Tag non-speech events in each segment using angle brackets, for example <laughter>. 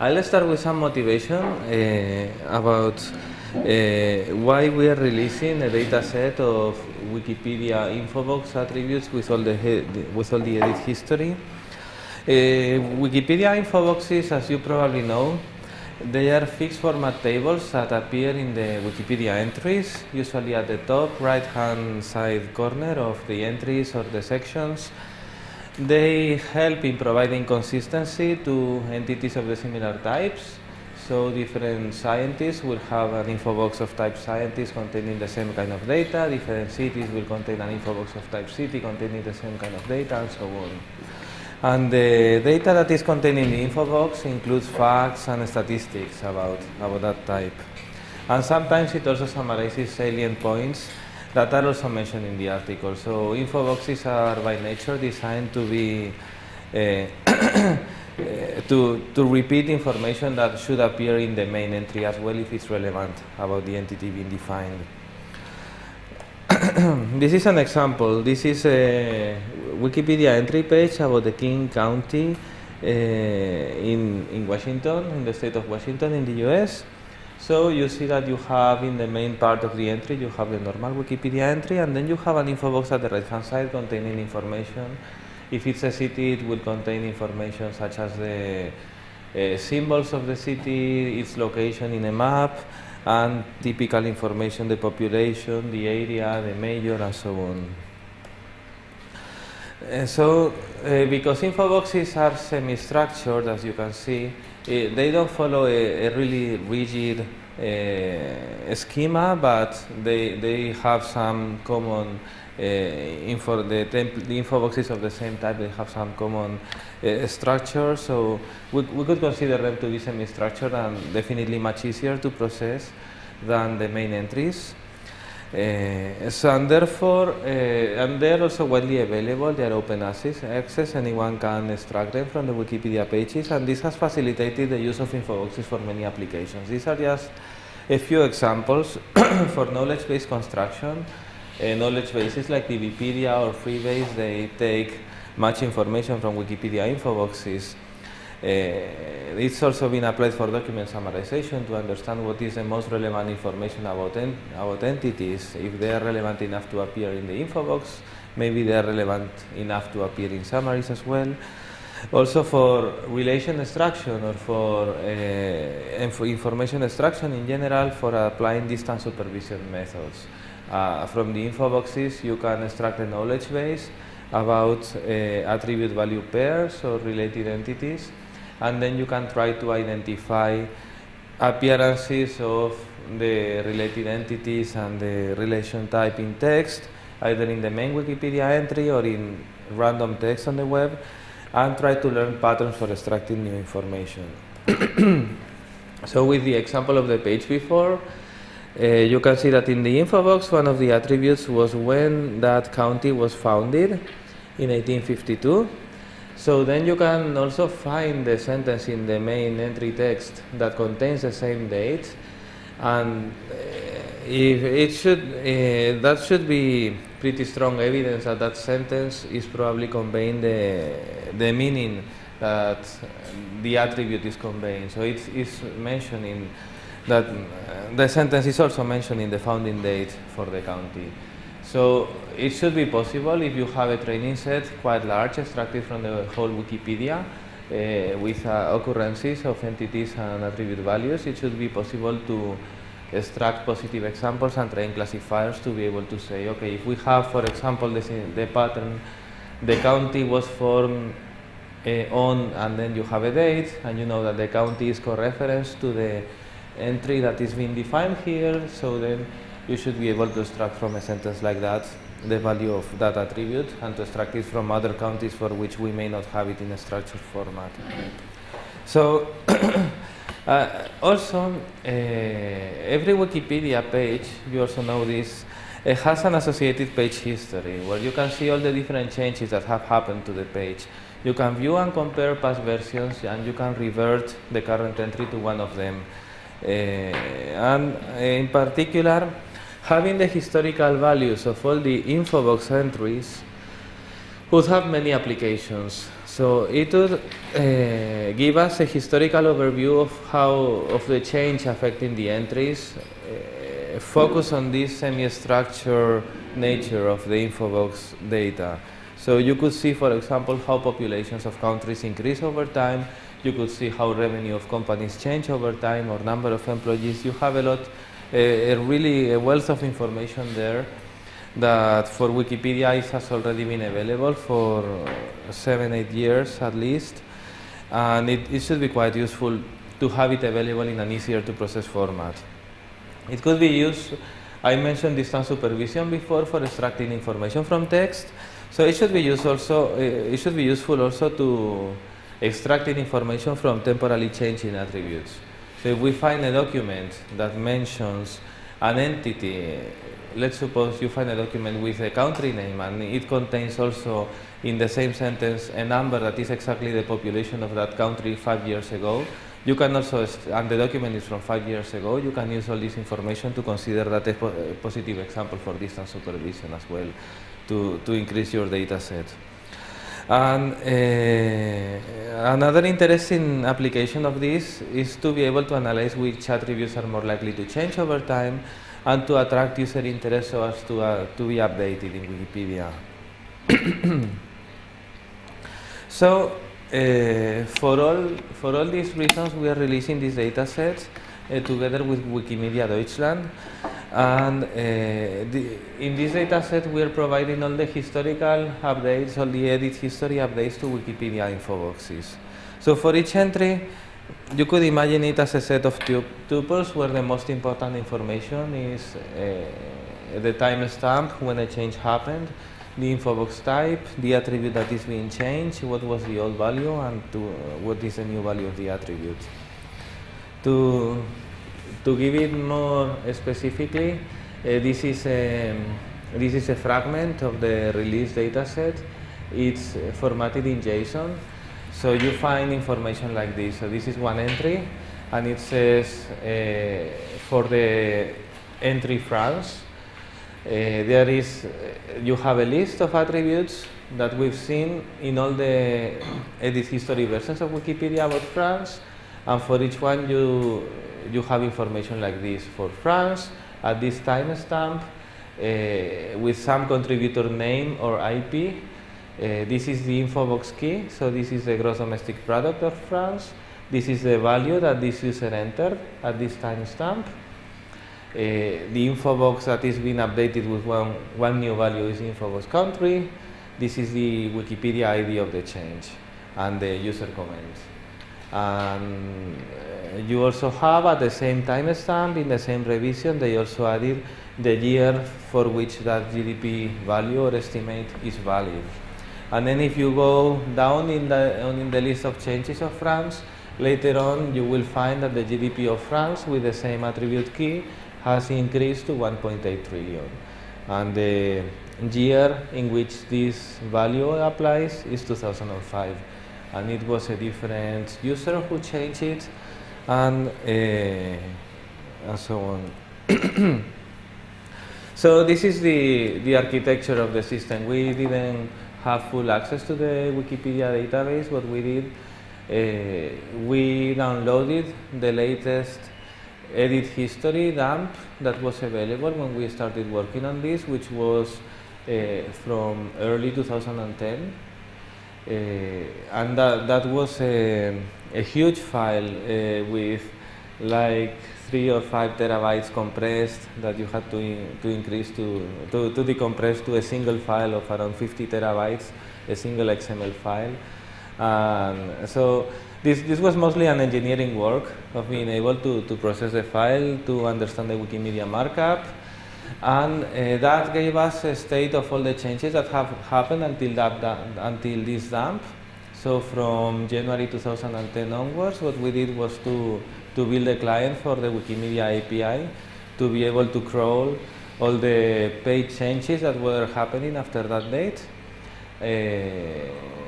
I'll start with some motivation uh, about uh, why we are releasing a data set of Wikipedia Infobox attributes with all the, with all the edit history. Uh, Wikipedia Infoboxes, as you probably know, they are fixed format tables that appear in the Wikipedia entries, usually at the top right hand side corner of the entries or the sections. They help in providing consistency to entities of the similar types. So different scientists will have an info box of type scientist containing the same kind of data. Different cities will contain an info box of type city containing the same kind of data and so on. And the data that is contained in the info box includes facts and statistics about, about that type. And sometimes it also summarizes salient points that are also mentioned in the article. So info boxes are by nature designed to be uh, <coughs> to, to repeat information that should appear in the main entry as well if it's relevant about the entity being defined. <coughs> this is an example. This is a Wikipedia entry page about the King County uh, in, in Washington, in the state of Washington in the US. So you see that you have in the main part of the entry, you have the normal Wikipedia entry, and then you have an info box at the right hand side containing information. If it's a city, it will contain information such as the uh, symbols of the city, its location in a map, and typical information, the population, the area, the mayor, and so on. Uh, so, uh, because info boxes are semi-structured, as you can see, they don't follow a, a really rigid uh, schema, but they, they have some common uh, info, the, the info boxes of the same type, they have some common uh, structure, so we, we could consider them to be semi-structured and definitely much easier to process than the main entries. Uh, so and therefore, uh, and they're also widely available, they are open access, access, anyone can extract them from the DBpedia pages and this has facilitated the use of infoboxes for many applications. These are just a few examples <coughs> for knowledge-based construction. Uh, knowledge bases like Wikipedia or Freebase, they take much information from Wikipedia infoboxes it's also been applied for document summarization to understand what is the most relevant information about, en about entities. If they are relevant enough to appear in the info box, maybe they are relevant enough to appear in summaries as well. Also for relation extraction or for, uh, for information extraction in general for applying distance supervision methods. Uh, from the info boxes you can extract a knowledge base about uh, attribute value pairs or related entities and then you can try to identify appearances of the related entities and the relation type in text, either in the main Wikipedia entry or in random text on the web, and try to learn patterns for extracting new information. <coughs> so with the example of the page before, uh, you can see that in the info box, one of the attributes was when that county was founded in 1852. So then you can also find the sentence in the main entry text that contains the same date and uh, if it should uh, that should be pretty strong evidence that that sentence is probably conveying the the meaning that the attribute is conveying. So it's, it's mentioning that uh, the sentence is also mentioning the founding date for the county so it should be possible if you have a training set quite large, extracted from the whole Wikipedia, uh, with uh, occurrences of entities and attribute values. It should be possible to extract positive examples and train classifiers to be able to say, okay, if we have, for example, the, the pattern, the county was formed uh, on, and then you have a date, and you know that the county is co-reference to the entry that is being defined here, so then you should be able to extract from a sentence like that the value of that attribute and to extract it from other counties for which we may not have it in a structured format. So <clears throat> uh, also, uh, every Wikipedia page, you also know this, it has an associated page history where you can see all the different changes that have happened to the page. You can view and compare past versions and you can revert the current entry to one of them. Uh, and in particular, having the historical values of all the infobox entries would have many applications. So it would uh, give us a historical overview of how of the change affecting the entries, uh, focus on this semi-structured nature of the Infobox data. So you could see, for example, how populations of countries increase over time. You could see how revenue of companies change over time or number of employees. You have a lot, a, a really a wealth of information there that for Wikipedia it has already been available for seven, eight years at least. And it, it should be quite useful to have it available in an easier to process format. It could be used, I mentioned distance supervision before for extracting information from text. So it should be used also, eh, it should be useful also to extracting information from temporally changing attributes. So if we find a document that mentions an entity, let's suppose you find a document with a country name and it contains also in the same sentence a number that is exactly the population of that country five years ago, you can also, and the document is from five years ago, you can use all this information to consider that a, a positive example for distance supervision as well to, to increase your data set. And uh, another interesting application of this is to be able to analyze which attributes are more likely to change over time and to attract user interest so as to, uh, to be updated in Wikipedia. <coughs> so uh, for, all, for all these reasons we are releasing these data sets uh, together with Wikimedia Deutschland and uh, the, in this data set, we are providing all the historical updates, all the edit history updates to Wikipedia infoboxes. So for each entry, you could imagine it as a set of tuples where the most important information is uh, the timestamp when a change happened, the infobox type, the attribute that is being changed, what was the old value, and to, uh, what is the new value of the attribute. To to give it more specifically, uh, this is a this is a fragment of the release dataset. It's formatted in JSON, so you find information like this. So this is one entry, and it says uh, for the entry France, uh, there is uh, you have a list of attributes that we've seen in all the edit history versions of Wikipedia about France, and for each one you you have information like this for France at this timestamp uh, with some contributor name or IP. Uh, this is the infobox key, so this is the gross domestic product of France. This is the value that this user entered at this timestamp. Uh, the infobox that is being updated with one, one new value is infobox country. This is the Wikipedia ID of the change and the user comments. And uh, you also have at the same timestamp in the same revision, they also added the year for which that GDP value or estimate is valid. And then if you go down in the, in the list of changes of France, later on you will find that the GDP of France with the same attribute key has increased to 1.8 trillion. And the year in which this value applies is 2005. And it was a different user who changed it and, uh, and so on. <clears throat> so this is the, the architecture of the system. We didn't have full access to the Wikipedia database. What we did, uh, we downloaded the latest edit history dump that was available when we started working on this, which was uh, from early 2010. Uh, and that, that was a, a huge file uh, with like three or five terabytes compressed that you had to, in, to increase to, to, to decompress to a single file of around 50 terabytes, a single XML file. And so this, this was mostly an engineering work of being able to, to process the file, to understand the Wikimedia markup, and uh, that gave us a state of all the changes that have happened until, that, until this dump. So from January 2010 onwards, what we did was to, to build a client for the Wikimedia API to be able to crawl all the page changes that were happening after that date. Uh,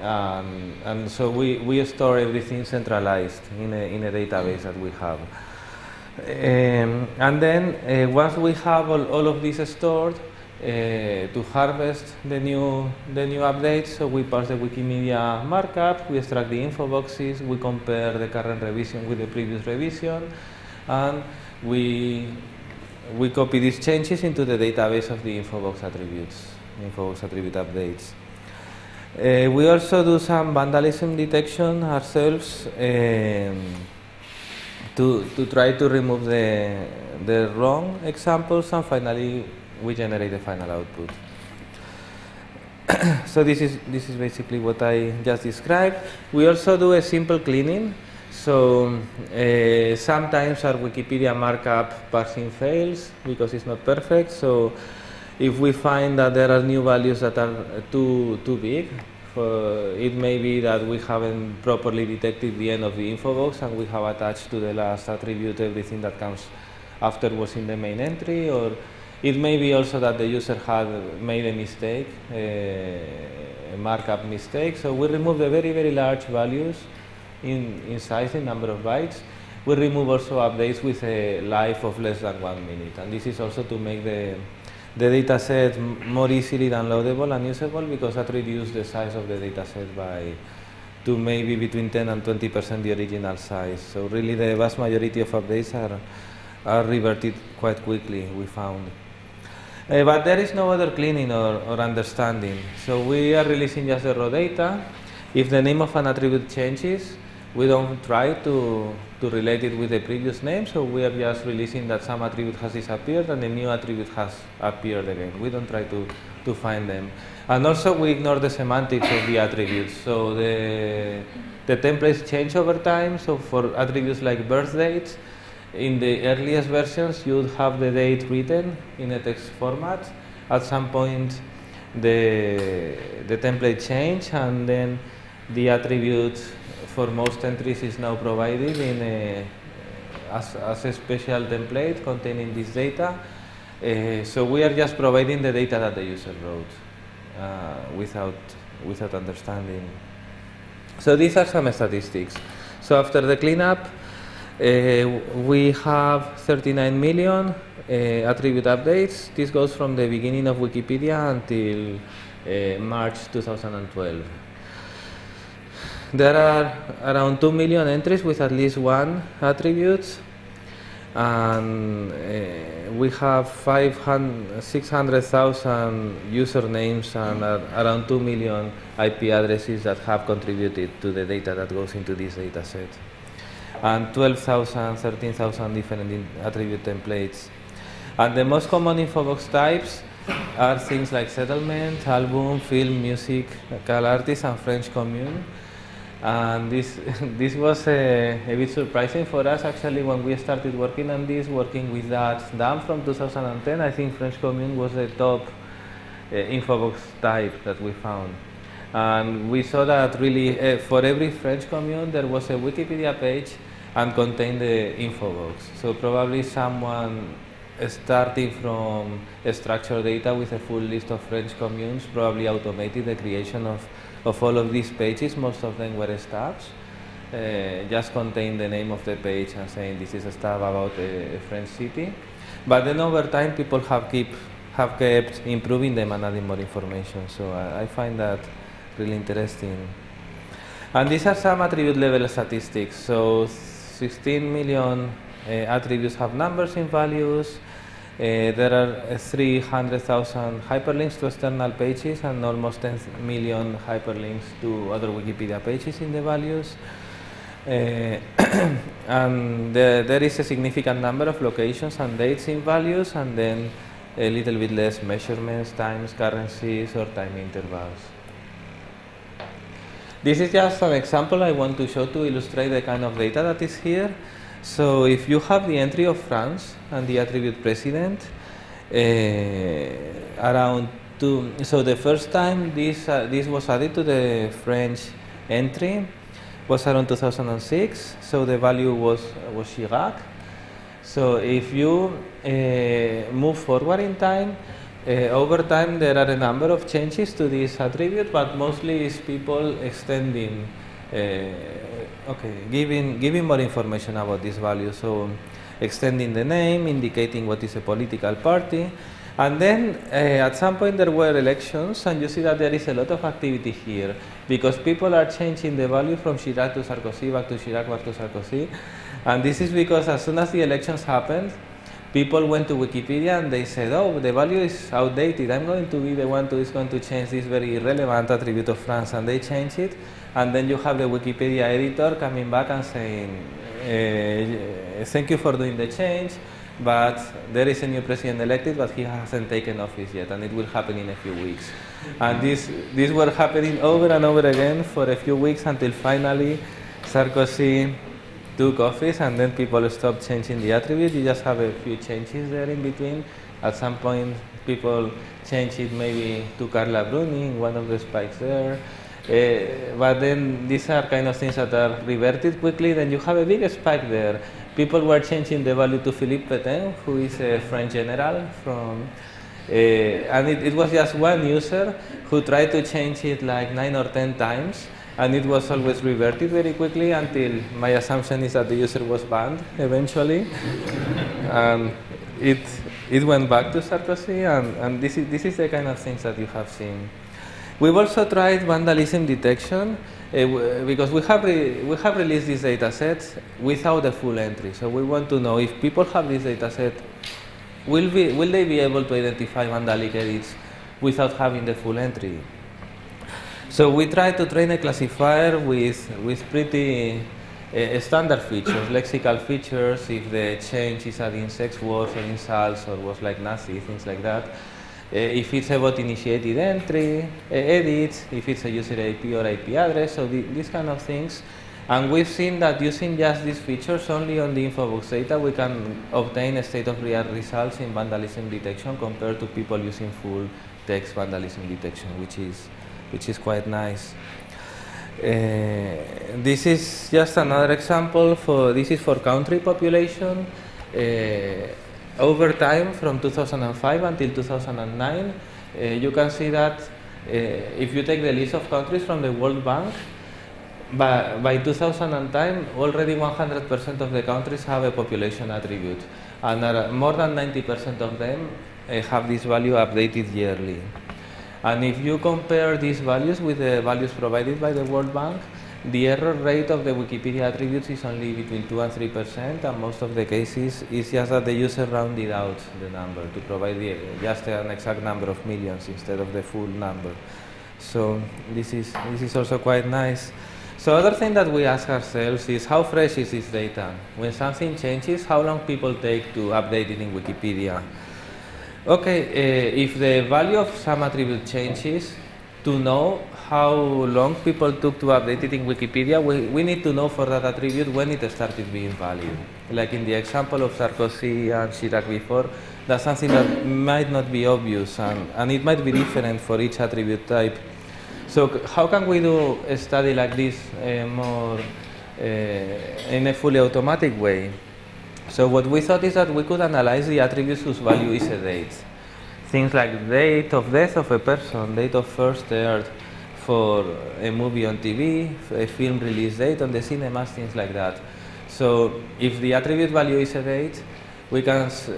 and, and, so we, we store everything centralized in a, in a database that we have. Um, and then uh, once we have all, all, of this stored, to harvest the new, the new updates. So we parse the Wikimedia markup, we extract the info boxes, we compare the current revision with the previous revision, and we, we copy these changes into the database of the Infobox attributes, Infobox attribute updates. Uh, we also do some vandalism detection ourselves um, to, to try to remove the, the wrong examples and finally we generate the final output. <coughs> so this is, this is basically what I just described. We also do a simple cleaning. So uh, sometimes our Wikipedia markup parsing fails because it's not perfect. So if we find that there are new values that are too, too big, Uh, it may be that we haven't properly detected the end of the info box and we have attached to the last attribute everything that comes after was in the main entry or it may be also that the user had made a mistake, uh, a markup mistake. So we remove the very, very large values in, in size, in number of bytes. We remove also updates with a life of less than one minute. And this is also to make the, the data set more easily downloadable and usable because that reduced the size of the data set by to maybe between 10 and 20 percent the original size. So really the vast majority of updates are, are reverted quite quickly, we found. Uh, but there is no other cleaning or, or understanding. So we are releasing just the raw data. If the name of an attribute changes, we don't try to, to relate it with the previous name, so we are just releasing that some attribute has disappeared and a new attribute has appeared again. We don't try to, to find them. And also we ignore the semantics of the attributes. So the, the templates change over time, so for attributes like birth dates, in the earliest versions you'd have the date written in a text format. At some point the, the template change and then the attribute for most entries is now provided in a, as, as a special template containing this data. Uh, so we are just providing the data that the user wrote uh, without, without understanding. So these are some statistics. So after the cleanup, uh, we have 39 million uh, attribute updates. This goes from the beginning of Wikipedia until uh, March 2012. There are around 2 million entries with at least one attribute and uh, we have 600,000 usernames and uh, around 2 million IP addresses that have contributed to the data that goes into this data set. And 12,000, 13,000 different attribute templates. And the most common infobox types are things like settlement, album, film, music, cal artist, and French commune. And this, <laughs> this was a, a, bit surprising for us actually when we started working on this, working with that dump from 2010. I think French Commune was the top uh, infobox type that we found. And we saw that really uh, for every French commune there was a Wikipedia page and contained the infobox. So probably someone starting from structured data with a full list of French communes probably automated the creation of of all of these pages, most of them were stubs. Uh, just contain the name of the page and saying this is a stub about a, French city. But then over time, people have keep have kept improving them and adding more information. So I, I find that really interesting. And these are some attribute level statistics. So 16 million uh, attributes have numbers in values. Uh, there are 300,000 hyperlinks to external pages and almost 10 million hyperlinks to other Wikipedia pages in the values. Uh, <clears throat> and the, there is a significant number of locations and dates in values and then a little bit less measurements, times, currencies or time intervals. This is just an example I want to show to illustrate the kind of data that is here. So if you have the entry of France and the attribute president, uh, around two, so the first time this, uh, this was added to the French entry was around 2006, so the value was, was Chirac. So if you uh, move forward in time, uh, over time there are a number of changes to this attribute, but mostly it's people extending okay, giving, giving more information about this value. So extending the name, indicating what is a political party, And then uh, at some point there were elections, and you see that there is a lot of activity here because people are changing the value from Chirac to Sarkozy, back to Chirac, back to Sarkozy. And this is because as soon as the elections happened, people went to Wikipedia and they said, oh, the value is outdated. I'm going to be the one who is going to change this very relevant attribute of France. And they change it. And then you have the Wikipedia editor coming back and saying, uh, thank you for doing the change but there is a new president elected, but he hasn't taken office yet, and it will happen in a few weeks. And this, this were happening over and over again for a few weeks until finally Sarkozy took office, and then people stopped changing the attribute. You just have a few changes there in between. At some point, people change it maybe to Carla Bruni, one of the spikes there. Uh, but then these are kind of things that are reverted quickly. Then you have a big spike there people were changing the value to Philippe Pétain, who is a French general from, uh, and it, it, was just one user who tried to change it like nine or ten times, and it was always reverted very quickly until my assumption is that the user was banned eventually, <laughs> and it it went back to Sarkozy, and, and this is this is the kind of things that you have seen. We've also tried vandalism detection. Uh, because we have, we have released this data set without the full entry. So we want to know if people have this data set, will, be, will they be able to identify vandalic edits without having the full entry? So we try to train a classifier with, with pretty uh, standard features, lexical features, if the change is adding sex words or insults or was like Nazi, things like that. If it's a bot initiated entry, edits, if it's a user IP or IP address, so the, these kind of things. And we've seen that using just these features only on the Infobox data, we can obtain a state-of-the-art results in vandalism detection compared to people using full text vandalism detection, which is, which is quite nice. Uh, this is just another example for, this is for country population. Uh, over time, from 2005 until 2009, uh, you can see that uh, if you take the list of countries from the World Bank, by, by 2010, already 100% of the countries have a population attribute, and uh, more than 90% of them uh, have this value updated yearly. And if you compare these values with the values provided by the World Bank, the error rate of the Wikipedia attributes is only between 2 and 3 percent, and most of the cases is just that the user rounded out the number to provide the, just an exact number of millions instead of the full number. So this is, this is also quite nice. So other thing that we ask ourselves is how fresh is this data? When something changes, how long people take to update it in Wikipedia? Okay, uh, if the value of some attribute changes, to know how long people took to update it in Wikipedia, we, we need to know for that attribute when it started being valid. Like in the example of Sarkozy and Chirac before, that's something that might not be obvious and, and it might be different for each attribute type. So how can we do a study like this uh, more uh, in a fully automatic way? So what we thought is that we could analyze the attributes whose value is a date. Things like date of death of a person, date of first aired, for a movie on TV, a film release date on the cinemas, things like that. So if the attribute value is a date, we can, uh,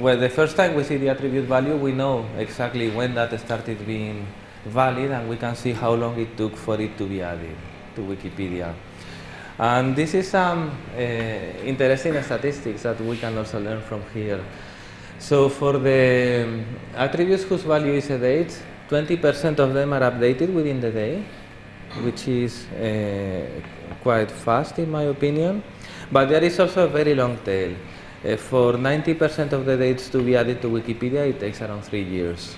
well, the first time we see the attribute value, we know exactly when that started being valid and we can see how long it took for it to be added to Wikipedia. And this is some uh, interesting statistics that we can also learn from here. So for the attributes whose value is a date, 20% of them are updated within the day, which is uh, quite fast in my opinion. But there is also a very long tail. Uh, for 90% of the dates to be added to Wikipedia, it takes around three years.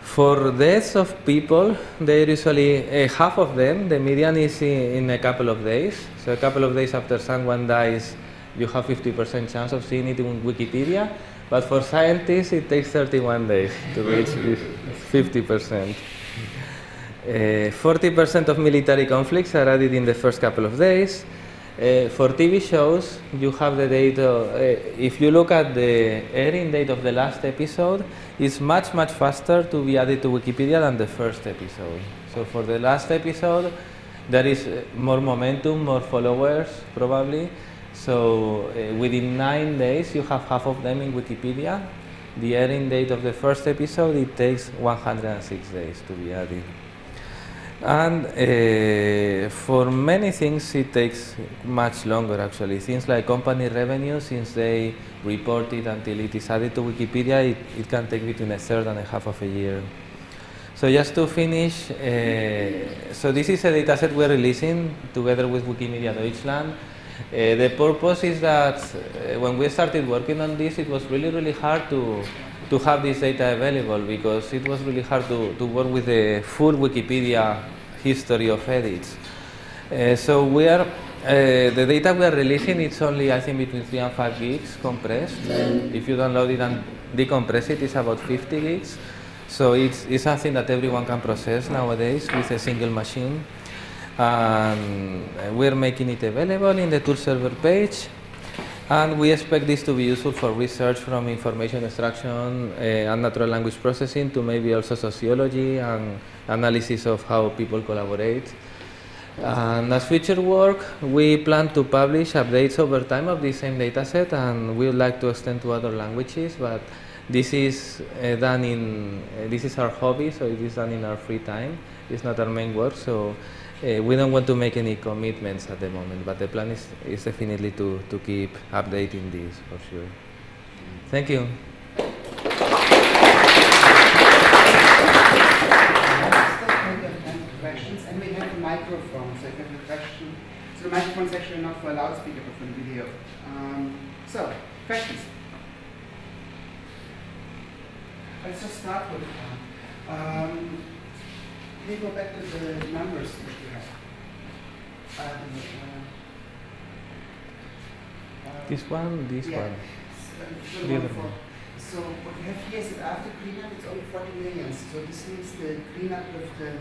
For deaths of people, they usually, uh, half of them, the median is in, in, a couple of days. So a couple of days after someone dies, you have 50% chance of seeing it in Wikipedia. But for scientists, it takes 31 days to reach 50%. 40% uh, of military conflicts are added in the first couple of days. Uh, for TV shows, you have the date. uh, if you look at the airing date of the last episode, it's much, much faster to be added to Wikipedia than the first episode. So for the last episode, there is more momentum, more followers, probably. So uh, within nine days, you have half of them in Wikipedia. the airing date of the first episode, it takes 106 days to be added. And uh, for many things, it takes much longer actually. Things like company revenue, since they report it until it is added to Wikipedia, it, it can take between a third and a half of a year. So just to finish, uh, so this is a dataset we're releasing together with Wikimedia Deutschland. Uh, the purpose is that uh, when we started working on this, it was really, really hard to to have this data available because it was really hard to, to work with the full Wikipedia history of edits. Uh, so we are, uh, the data we are releasing, it's only I think between 3 and 5 gigs compressed. If you download it and decompress it, it's about 50 gigs. So it's, it's something that everyone can process nowadays with a single machine. And we're making it available in the tool server page. And we expect this to be useful for research from information extraction uh, and natural language processing to maybe also sociology and analysis of how people collaborate. And as future work, we plan to publish updates over time of the same dataset and we would like to extend to other languages, but this is uh, done in, uh, this is our hobby, so it is done in our free time. It's not our main work, so uh, we don't want to make any commitments at the moment, but the plan is, is definitely to, to keep updating this for sure. Thank you. questions, microphone, so if you have a question, so the microphone is actually not for a loudspeaker, but for the video. Um, so, questions? Let's just start with uh, um, can you go back to the numbers that you have? Uh, uh, this one, this yeah. one. So, the one so what we have here is that after cleanup it's only 40 million. So this means the cleanup of the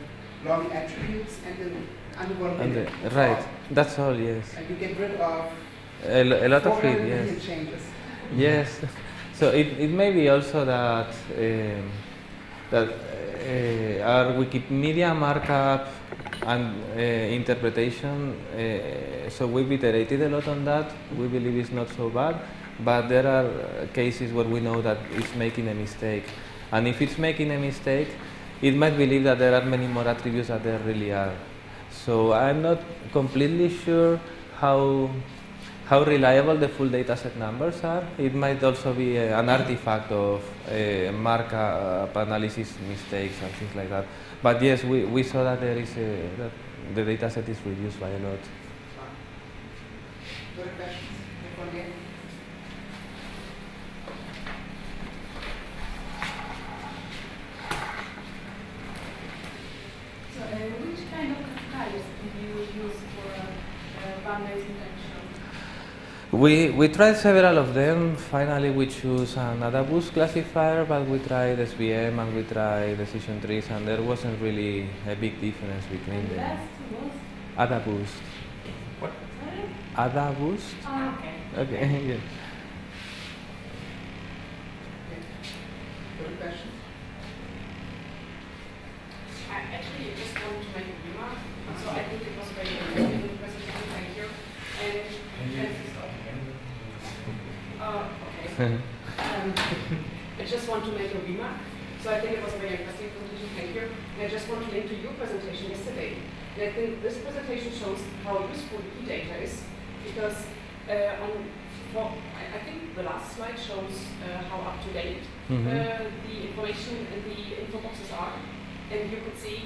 long attributes and the underworld. And the, right, that's all, yes. And you get rid of a, a lot of it, yes. Changes. Yes. So it, it may be also that um, that uh, our Wikimedia markup and uh, interpretation, uh, so we've iterated a lot on that. We believe it's not so bad, but there are cases where we know that it's making a mistake. And if it's making a mistake, it might believe that there are many more attributes that there really are. So I'm not completely sure how how reliable the full dataset numbers are. It might also be uh, an artifact of uh, markup analysis mistakes and things like that. But yes, we, we saw that there is a, that the dataset is reduced by a lot. So, uh, which kind of types do you use for uh, uh, we, we tried several of them. Finally, we choose an AdaBoost classifier, but we tried SVM and we tried decision trees, and there wasn't really a big difference between them. AdaBoost. What? AdaBoost. Oh, ah, okay. Okay, <laughs> yes. Actually, just wanted to make a remark. So I think it was very interesting presentation. Thank you. And uh, okay. Um, <laughs> I just want to make a remark. So I think it was a very interesting presentation. Thank you. And I just want to link to your presentation yesterday. And I think this presentation shows how useful Wikidata is because uh, on, for, I, think the last slide shows uh, how up to date mm -hmm. the information in the info boxes are. And you could see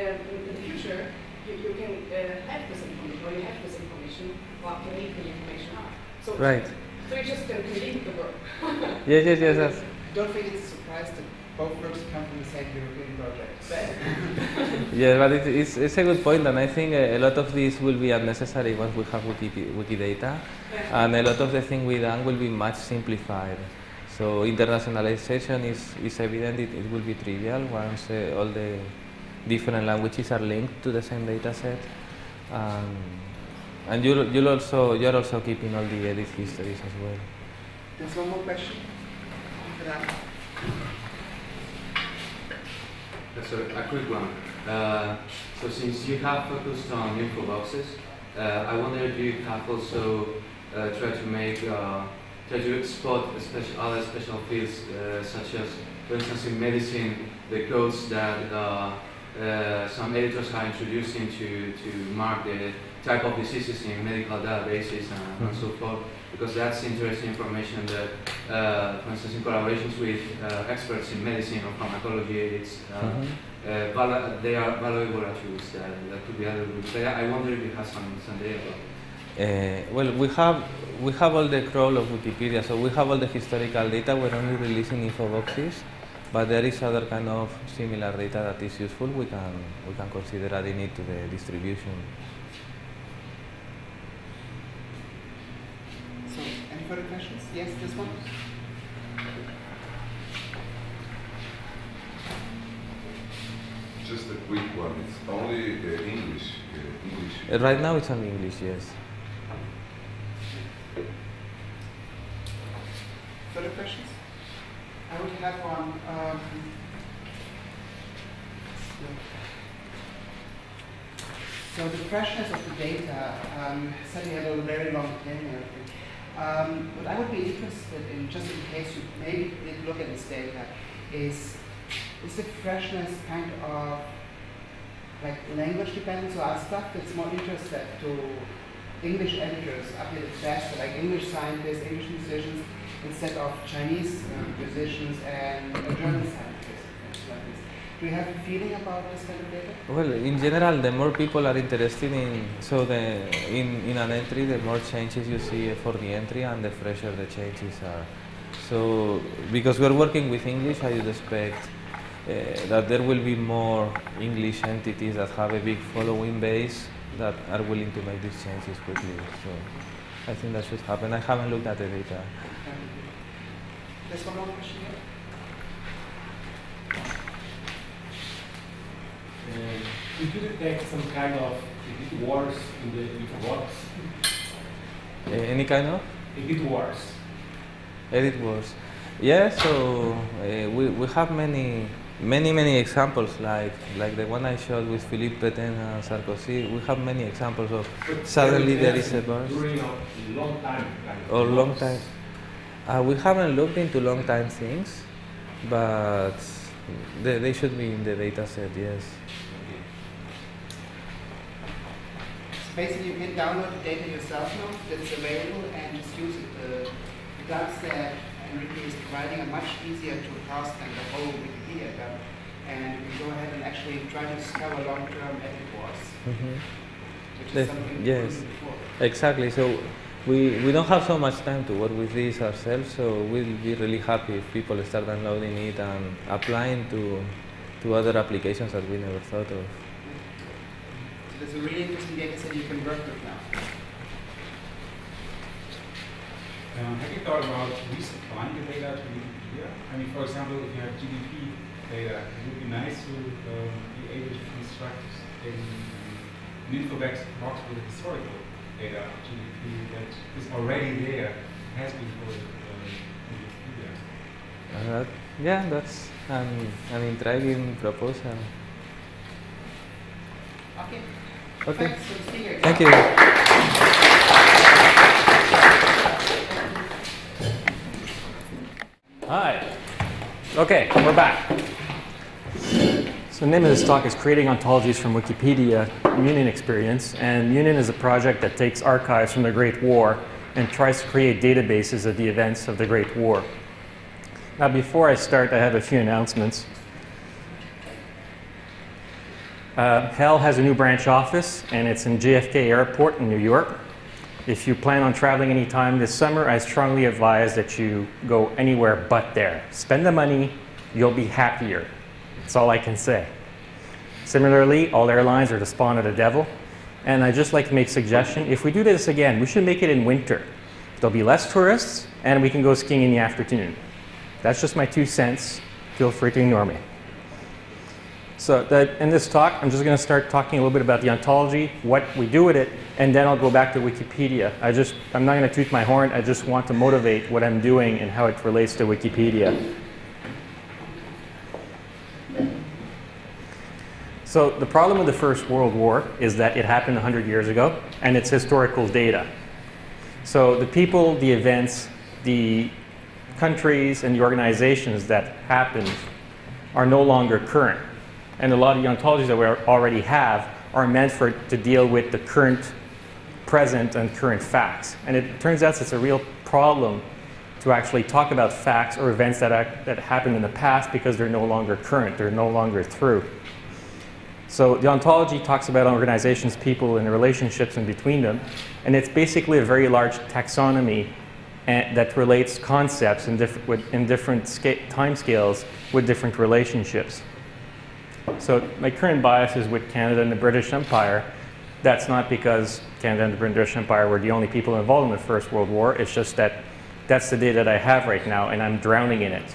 um, in the future you, you can uh, have this information or you have this information what up to date the information are. So right. So you just can complete the work. <laughs> yes, yes, yes, yes. Don't think it's a surprise that both works come from the same European project. <laughs> yeah, but it, it's, it's a good point, and I think a, a, lot of this will be unnecessary once we have Wiki, Wikidata, yeah. and a lot of the things we done will be much simplified. So internationalization is, is evident, it, it will be trivial once uh, all the different languages are linked to the same data set. Um, and you'll, you'll also, you're also keeping all the edit histories as well. There's one more question. So a quick one. Uh, so since you have focused on info boxes, uh, I wonder if you have also uh, tried to make uh, try to spot special, other special fields, uh, such as, for instance, in medicine, the codes that uh, uh, some editors are introducing to, to mark the type of diseases in medical databases and, and so forth, because that's interesting information that, uh, for instance, in collaborations with uh, experts in medicine or pharmacology, it's, uh, Mhm. uh, they are valuable attributes that, that could be added. I wonder if you have some, some data about Uh, well, we have we have all the crawl of Wikipedia, so we have all the historical data. We're only releasing info boxes, but there is other kind of similar data that is useful. We can we can consider adding it to the distribution. So, any further questions? Yes, this one? Just a quick one. It's only uh, English. Uh, English. Uh, right now, it's on English. Yes. Further questions? I would have one. Um, so the freshness of the data, um, said you had a very long tenure. Um, what I would be interested in, just in case you maybe did look at this data, is is the freshness kind of like language dependent? So our stuff that's more interested to English editors updated faster, like English scientists, English musicians, instead of Chinese um, musicians and German scientists. like this. Do you have a feeling about this kind of data? Well, in general, the more people are interested in so the in, in an entry, the more changes you see for the entry, and the fresher the changes are. So, because we're working with English, I would expect uh, that there will be more English entities that have a big following base that are willing to make these changes quickly. So, I think that should happen. I haven't looked at the data. There's one more question here. Uh, Did you detect some kind of edit wars in the bots? Uh, any kind of? Edit wars. Edit words. Yeah, so uh, we, we have many many many examples like like the one I showed with Philippe Pétain and Sarkozy. We have many examples of But suddenly there is a burst During a long time. Kind of or long time. Uh, we haven't looked into long time things, but they, they should be in the data set. Yes. Basically, you can download the data yourself now that's available and just use it. The the that Enrique is providing are much easier to parse than the whole Wikipedia dump. And you can go ahead and actually try to discover long-term edit wars, hmm which is something we yes. before. Exactly. So we, we don't have so much time to work with this ourselves. So we'll be really happy if people start downloading it and applying to to other applications that we never thought of. So there's a really interesting data set you can work with now. Um, have you thought about resupplying the data to Wikipedia? I mean, for example, if you have GDP data, it would be nice to um, be able to construct a, an info box box with historical data of GDP that is already there, has been for uh, in Wikipedia. Uh, yeah, that's an, an intriguing proposal. Okay. Okay. Thanks for the speakers. Thank you. Hi. Okay, we're back. So the name of this talk is Creating Ontologies from Wikipedia Muninn Experience. And Muninn is a project that takes archives from the Great War and tries to create databases of the events of the Great War. Now before I start, I have a few announcements. Uh, HEL has a new branch office, and it's in JFK Airport in New York. If you plan on traveling anytime this summer, I strongly advise that you go anywhere but there. Spend the money, you'll be happier. That's all I can say. Similarly, all airlines are the spawn of the devil. And I'd just like to make a suggestion. If we do this again, we should make it in winter. There'll be less tourists, and we can go skiing in the afternoon. That's just my two cents. Feel free to ignore me. So that, in this talk, I'm just going to start talking a little bit about the ontology, what we do with it, and then I'll go back to Wikipedia. I just, I'm not going to toot my horn. I just want to motivate what I'm doing and how it relates to Wikipedia. So the problem with the First World War is that it happened 100 years ago, and it's historical data. So the people, the events, the countries and the organizations that happened are no longer current. And a lot of the ontologies that we already have are meant for to deal with the current, present, and current facts. And it turns out it's a real problem to actually talk about facts or events that, that happened in the past because they're no longer current, they're no longer through. So the ontology talks about organizations, people, and the relationships in between them. And it's basically a very large taxonomy and, that relates concepts in, diff with, in different time scales with different relationships. So my current bias is with Canada and the British Empire. That's not because Canada and the British Empire were the only people involved in the First World War. It's just that that's the data that I have right now, and I'm drowning in it.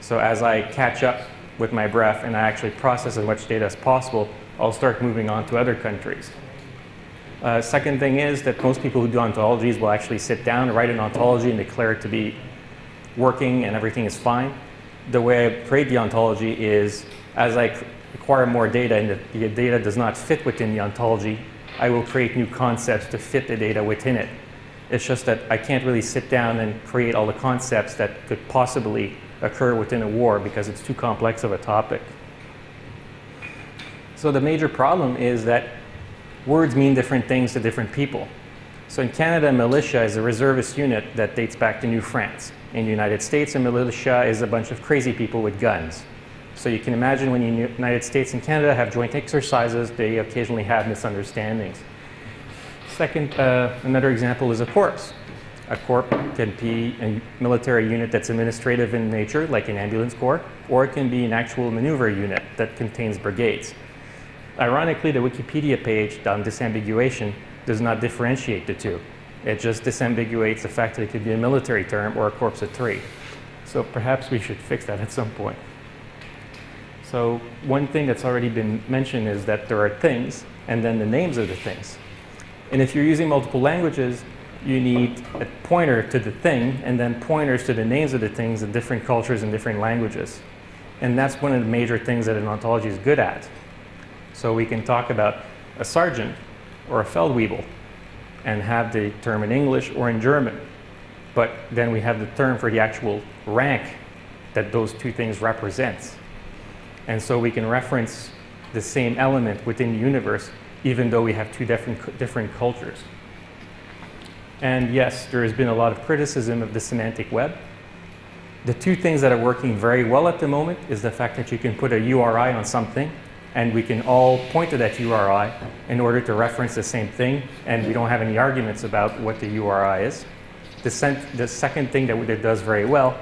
So as I catch up with my breath and I actually process as much data as possible, I'll start moving on to other countries. Uh, second thing is that most people who do ontologies will actually sit down, write an ontology, and declare it to be working and everything is fine. The way I create the ontology is as I acquire more data and the, the data does not fit within the ontology, I will create new concepts to fit the data within it. It's just that I can't really sit down and create all the concepts that could possibly occur within a war because it's too complex of a topic. So the major problem is that words mean different things to different people. So in Canada, militia is a reservist unit that dates back to New France. In the United States, a militia is a bunch of crazy people with guns. So you can imagine when the United States and Canada have joint exercises, they occasionally have misunderstandings. Second, uh, another example is a corps. A corps can be a military unit that's administrative in nature, like an ambulance corps, or it can be an actual maneuver unit that contains brigades. Ironically, the Wikipedia page on disambiguation does not differentiate the two. It just disambiguates the fact that it could be a military term or a corps of three. So perhaps we should fix that at some point. So one thing that's already been mentioned is that there are things and then the names of the things. And if you're using multiple languages, you need a pointer to the thing and then pointers to the names of the things in different cultures and different languages. And that's one of the major things that an ontology is good at. So we can talk about a sergeant or a Feldwebel and have the term in English or in German. But then we have the term for the actual rank that those two things represents. And so we can reference the same element within the universe even though we have two different, different cultures. And yes, there has been a lot of criticism of the semantic web. The two things that are working very well at the moment is the fact that you can put a URI on something and we can all point to that URI in order to reference the same thing and we don't have any arguments about what the URI is. The, the second thing that it does very well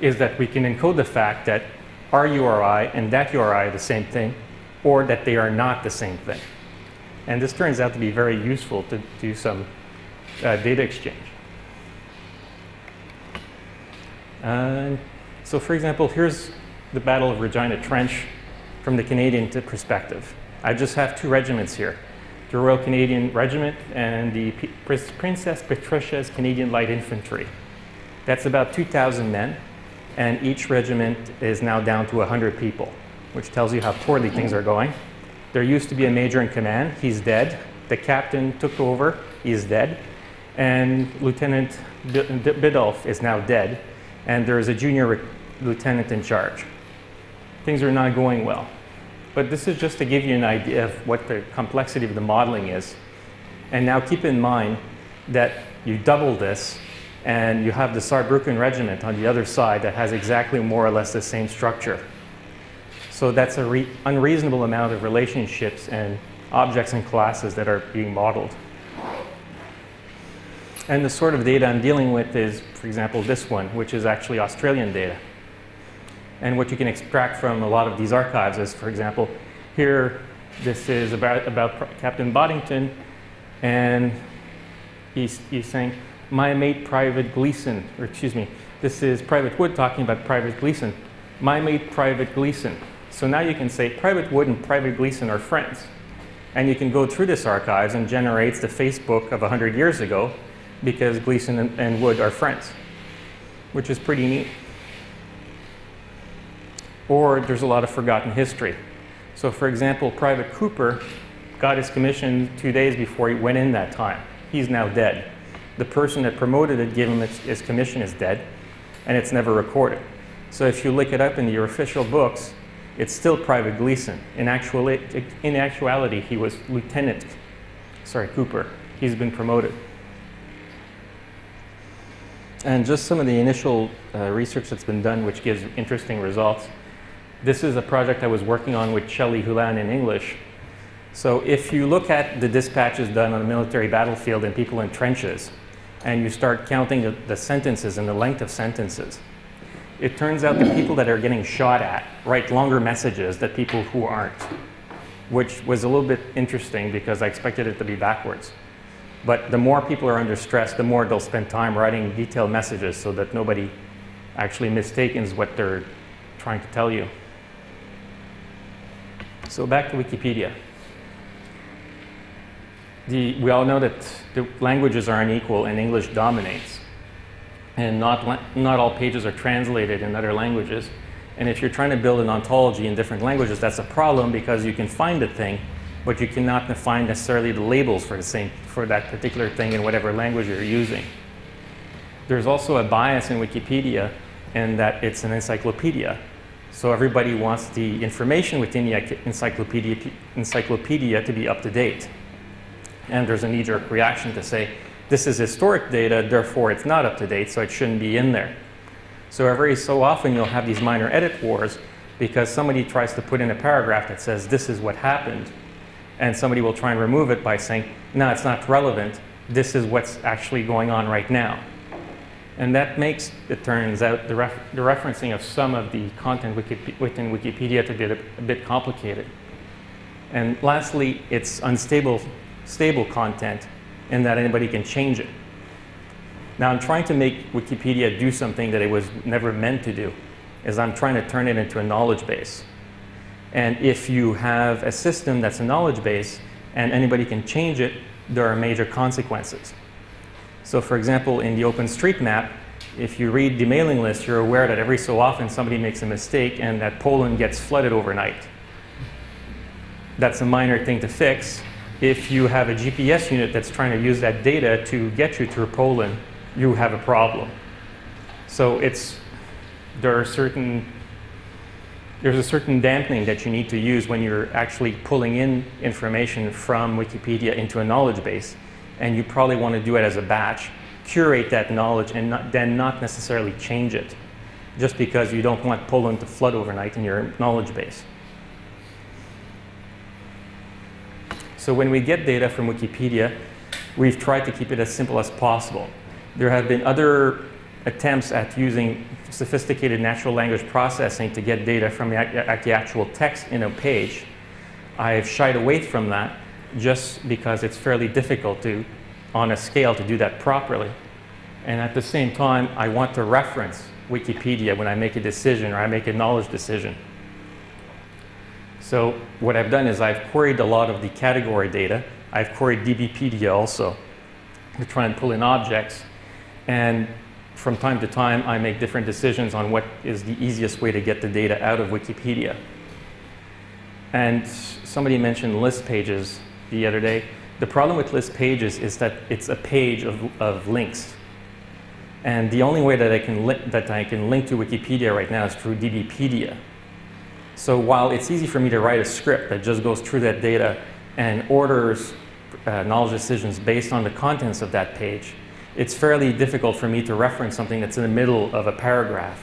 is that we can encode the fact that our URI and that URI are the same thing or that they are not the same thing. And this turns out to be very useful to do some uh, data exchange. Uh, so for example, here's the Battle of Regina Trench from the Canadian perspective. I just have two regiments here. The Royal Canadian Regiment and the P Princess Patricia's Canadian Light Infantry. That's about 2,000 men, and each regiment is now down to 100 people, which tells you how poorly things are going. There used to be a major in command. He's dead. The captain took over. He's dead. And Lieutenant Biddulph is now dead. And there is a junior lieutenant in charge. Things are not going well. But this is just to give you an idea of what the complexity of the modeling is. And now keep in mind that you double this and you have the Saarbrücken regiment on the other side that has exactly more or less the same structure. So that's an unreasonable amount of relationships and objects and classes that are being modeled. And the sort of data I'm dealing with is, for example, this one, which is actually Australian data. And what you can extract from a lot of these archives is, for example, here, this is about, about Captain Boddington, and he's, he's saying, my mate Private Gleason, or excuse me, this is Private Wood talking about Private Gleason. My mate Private Gleason. So now you can say Private Wood and Private Gleason are friends. And you can go through this archives and generates the Facebook of 100 years ago because Gleason and, and Wood are friends, which is pretty neat. Or there's a lot of forgotten history. So for example, Private Cooper got his commission two days before he went in that time. He's now dead. the person that promoted it, gave him his, his commission, is dead, and it's never recorded. So if you look it up in your official books, it's still Private Gleason. In, actuali- in actuality, he was Lieutenant, sorry, Cooper. He's been promoted. And just some of the initial uh, research that's been done, which gives interesting results. This is a project I was working on with Shelley Hulan in English. So if you look at the dispatches done on a military battlefield and people in trenches, and you start counting the, the sentences and the length of sentences, it turns out the people that are getting shot at write longer messages than people who aren't, which was a little bit interesting because I expected it to be backwards. But the more people are under stress, the more they'll spend time writing detailed messages so that nobody actually mistakes what they're trying to tell you. So back to Wikipedia. The, we all know that the languages are unequal and English dominates. And not, not all pages are translated in other languages. And if you're trying to build an ontology in different languages, that's a problem because you can find a thing, but you cannot define necessarily the labels for, the same, for that particular thing in whatever language you're using. There's also a bias in Wikipedia in that it's an encyclopedia. So everybody wants the information within the encyclopedia, encyclopedia to be up to date. And there's a knee-jerk reaction to say, this is historic data, therefore it's not up to date, so it shouldn't be in there. So every so often you'll have these minor edit wars because somebody tries to put in a paragraph that says this is what happened, and somebody will try and remove it by saying, no, it's not relevant, this is what's actually going on right now. And that makes, it turns out, the, ref the referencing of some of the content within Wikipedia to be a, a bit complicated. And lastly, it's unstable stable content in that anybody can change it. Now I'm trying to make Wikipedia do something that it was never meant to do, is I'm trying to turn it into a knowledge base. And if you have a system that's a knowledge base and anybody can change it, there are major consequences. So for example, in the OpenStreetMap, if you read the mailing list, you're aware that every so often somebody makes a mistake and that Poland gets flooded overnight. That's a minor thing to fix, if you have a GPS unit that's trying to use that data to get you through Poland, you have a problem. So it's, there are certain, there's a certain dampening that you need to use when you're actually pulling in information from Wikipedia into a knowledge base. And you probably want to do it as a batch, curate that knowledge, and not, then not necessarily change it, just because you don't want Poland to flood overnight in your knowledge base. So when we get data from Wikipedia, we've tried to keep it as simple as possible. There have been other attempts at using sophisticated natural language processing to get data from the, the actual text in a page. I've shied away from that just because it's fairly difficult to, on a scale, to do that properly. And at the same time, I want to reference Wikipedia when I make a decision or I make a knowledge decision. So what I've done is I've queried a lot of the category data. I've queried DBpedia also to try and pull in objects. And from time to time, I make different decisions on what is the easiest way to get the data out of Wikipedia. And somebody mentioned list pages the other day. The problem with list pages is that it's a page of, of links. And the only way that I, can that I can link to Wikipedia right now is through DBpedia. So while it's easy for me to write a script that just goes through that data and orders uh, knowledge decisions based on the contents of that page, it's fairly difficult for me to reference something that's in the middle of a paragraph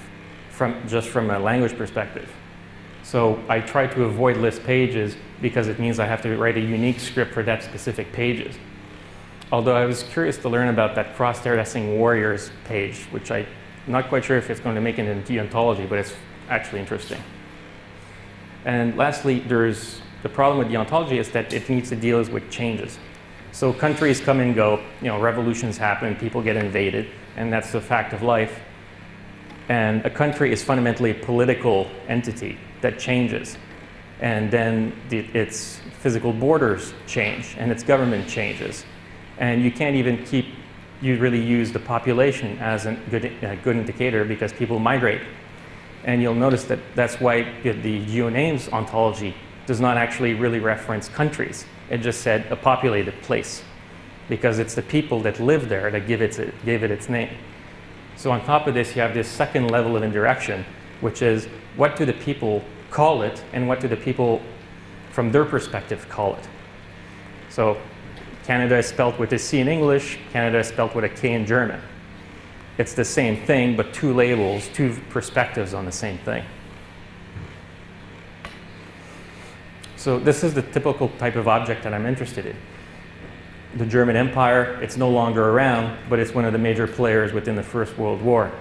from, just from a language perspective. So I try to avoid list pages because it means I have to write a unique script for that specific pages. Although I was curious to learn about that cross-terracing warriors page, which I'm not quite sure if it's going to make it into the ontology, but it's actually interesting. And lastly, there's the problem with the ontology is that it needs to deal with changes. So countries come and go, you know, revolutions happen, people get invaded, and that's the fact of life. And a country is fundamentally a political entity that changes. And then the, its physical borders change, and its government changes. And you can't even keep, you really use the population as a good, a good indicator because people migrate and you'll notice that that's why the GeoNames ontology does not actually really reference countries. It just said a populated place. because it's the people that live there that give it, gave it its name. So on top of this, you have this second level of indirection, which is what do the people call it and what do the people from their perspective call it. So Canada is spelled with a C in English, Canada is spelled with a K in German. It's the same thing, but two labels, two perspectives on the same thing. So this is the typical type of object that I'm interested in. The German Empire, it's no longer around, but it's one of the major players within the First World War.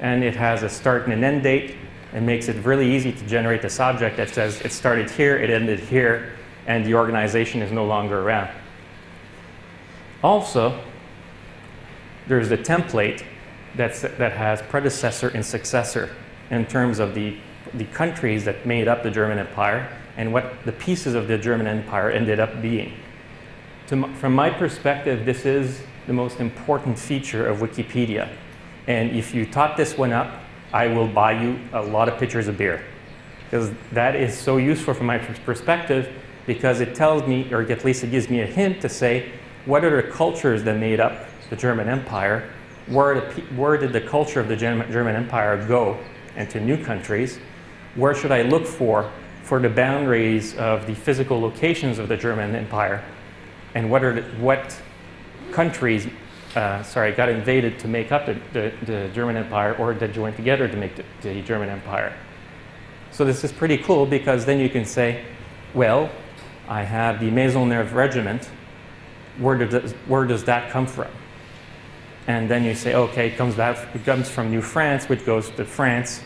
And it has a start and an end date. It makes it really easy to generate this object that says it started here, it ended here, and the organization is no longer around. Also, there's the template that's, that has predecessor and successor in terms of the, the countries that made up the German Empire and what the pieces of the German Empire ended up being. To, from my perspective, this is the most important feature of Wikipedia. And if you top this one up, I will buy you a lot of pitchers of beer. Because that is so useful from my perspective because it tells me, or at least it gives me a hint to say, what are the cultures that made up the German Empire? Where, the, where did the culture of the German Empire go into new countries? Where should I look for for the boundaries of the physical locations of the German Empire, and what are the, what countries, uh, sorry, got invaded to make up the, the, the, German Empire, or that joined together to make the, the German Empire. So this is pretty cool because then you can say, well, I have the Maisonneuve Regiment. Where does, where does that come from? And then you say, okay, it comes, back, it comes from New France, which goes to France,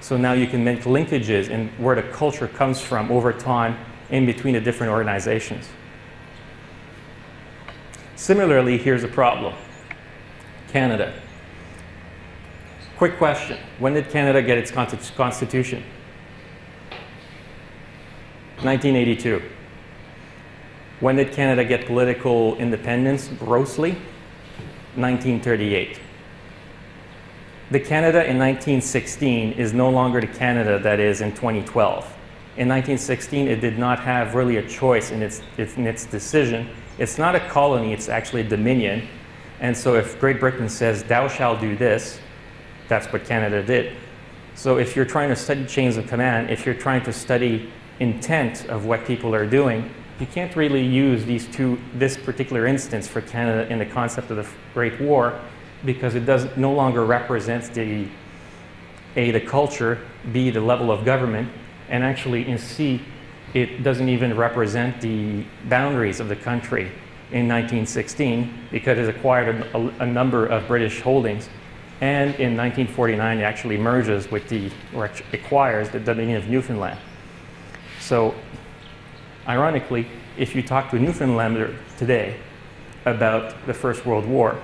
so now you can make linkages in where the culture comes from over time in between the different organizations. Similarly, here's a problem. Canada. Quick question. When did Canada get its constitution? 1982. When did Canada get political independence grossly? 1938 the Canada in 1916 is no longer the Canada that is in 2012. In 1916, it did not have really a choice in its, in its decision. It's not a colony, it's actually a dominion. And so if Great Britain says, thou shalt do this, that's what Canada did. So if you're trying to study chains of command, if you're trying to study intent of what people are doing, you can't really use these two, this particular instance for Canada in the concept of the Great War because it does no longer represents the A, the culture, B, the level of government, and actually in C, it doesn't even represent the boundaries of the country in 1916 because it acquired a, a, a number of British holdings. And in 1949, it actually merges with the, or acquires the Dominion of Newfoundland. So, ironically, if you talk to a Newfoundlander today about the First World War,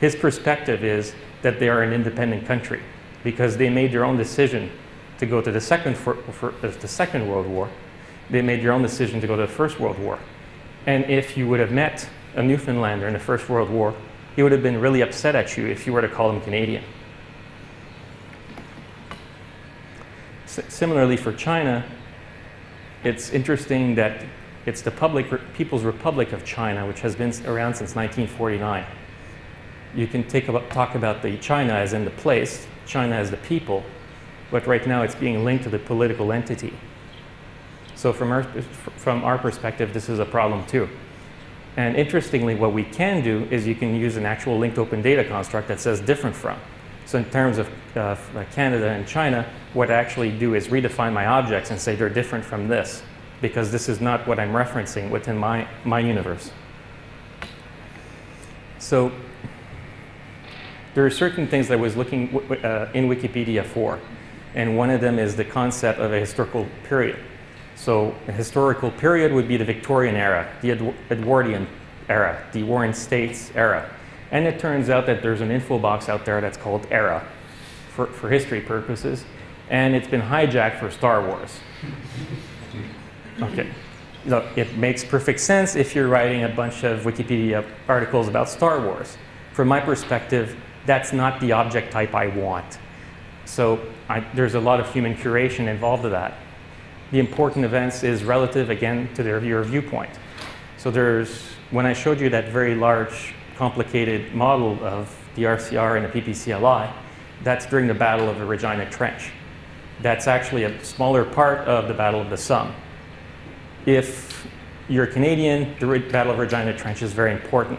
his perspective is that they are an independent country because they made their own decision to go to the second, for, for, uh, the second World War. They made their own decision to go to the First World War. And if you would have met a Newfoundlander in the First World War, he would have been really upset at you if you were to call him Canadian. S similarly, for China, it's interesting that it's the public, People's Republic of China, which has been around since 1949 you can take about, talk about the China as in the place, China as the people, but right now it's being linked to the political entity. So from our, from our perspective, this is a problem too. And interestingly, what we can do is you can use an actual linked open data construct that says different from. So in terms of uh, Canada and China, what I actually do is redefine my objects and say they're different from this, because this is not what I'm referencing within my, my universe. So there are certain things that I was looking uh, in Wikipedia for, and one of them is the concept of a historical period. So a historical period would be the Victorian era, the Edwardian era, the Warring States era. And it turns out that there's an info box out there that's called ERA for, for history purposes, and it's been hijacked for Star Wars. Okay. Look, it makes perfect sense if you're writing a bunch of Wikipedia articles about Star Wars. From my perspective, that's not the object type I want. So I, there's a lot of human curation involved in that. The important events is relative, again, to their, your viewpoint. So there's, when I showed you that very large, complicated model of the RCR and the PPCLI, that's during the Battle of the Regina Trench. That's actually a smaller part of the Battle of the Somme. If you're Canadian, the Battle of Regina Trench is very important.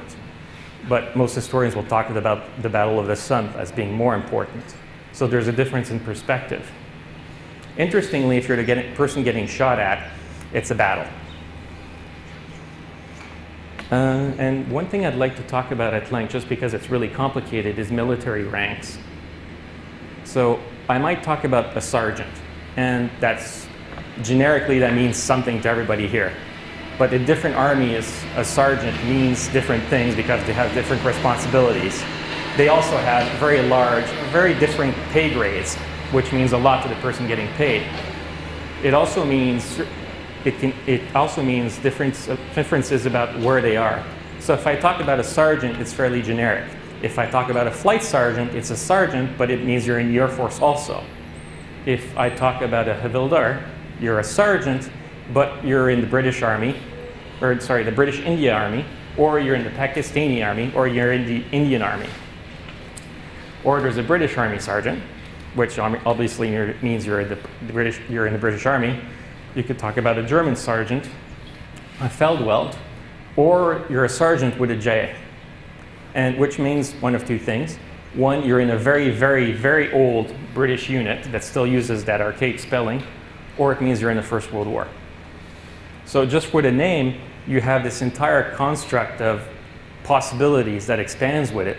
But most historians will talk about the Battle of the Somme as being more important. So there's a difference in perspective. Interestingly, if you're the person getting shot at, it's a battle. Uh, and one thing I'd like to talk about at length, just because it's really complicated, is military ranks. So I might talk about a sergeant, and that's generically that means something to everybody here. But in different armies, a sergeant means different things because they have different responsibilities. They also have very large, very different pay grades, which means a lot to the person getting paid. It also means it, can, it also means difference, differences about where they are. So if I talk about a sergeant, it's fairly generic. If I talk about a flight sergeant, it's a sergeant, but it means you're in the Air Force also. If I talk about a havildar, you're a sergeant, but you're in the British Army, or sorry, the British India Army, or you're in the Pakistani Army, or you're in the Indian Army. Or there's a British Army sergeant, which obviously means you're the British, you're in the British Army. You could talk about a German sergeant, a Feldwebel, or you're a sergeant with a J, and which means one of two things. One, you're in a very, very, very old British unit that still uses that archaic spelling, or it means you're in the First World War. So just with a name, you have this entire construct of possibilities that expands with it.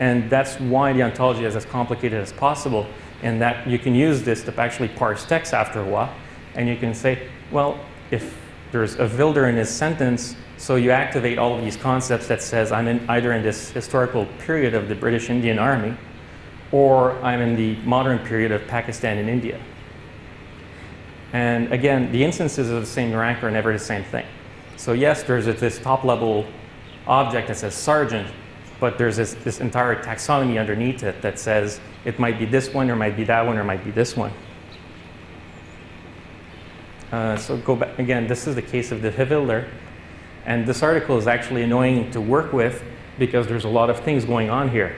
And that's why the ontology is as complicated as possible, and that you can use this to actually parse text after a while. And you can say, well, if there's a havildar in this sentence, so you activate all of these concepts that says I'm in either in this historical period of the British Indian Army, or I'm in the modern period of Pakistan and India. And again, the instances of the same rank are never the same thing. So yes, there's this top level object that says sergeant, but there's this, this entire taxonomy underneath it that says it might be this one, or might be that one, or might be this one. Uh, so go back again, this is the case of the Havildar. And this article is actually annoying to work with because there's a lot of things going on here.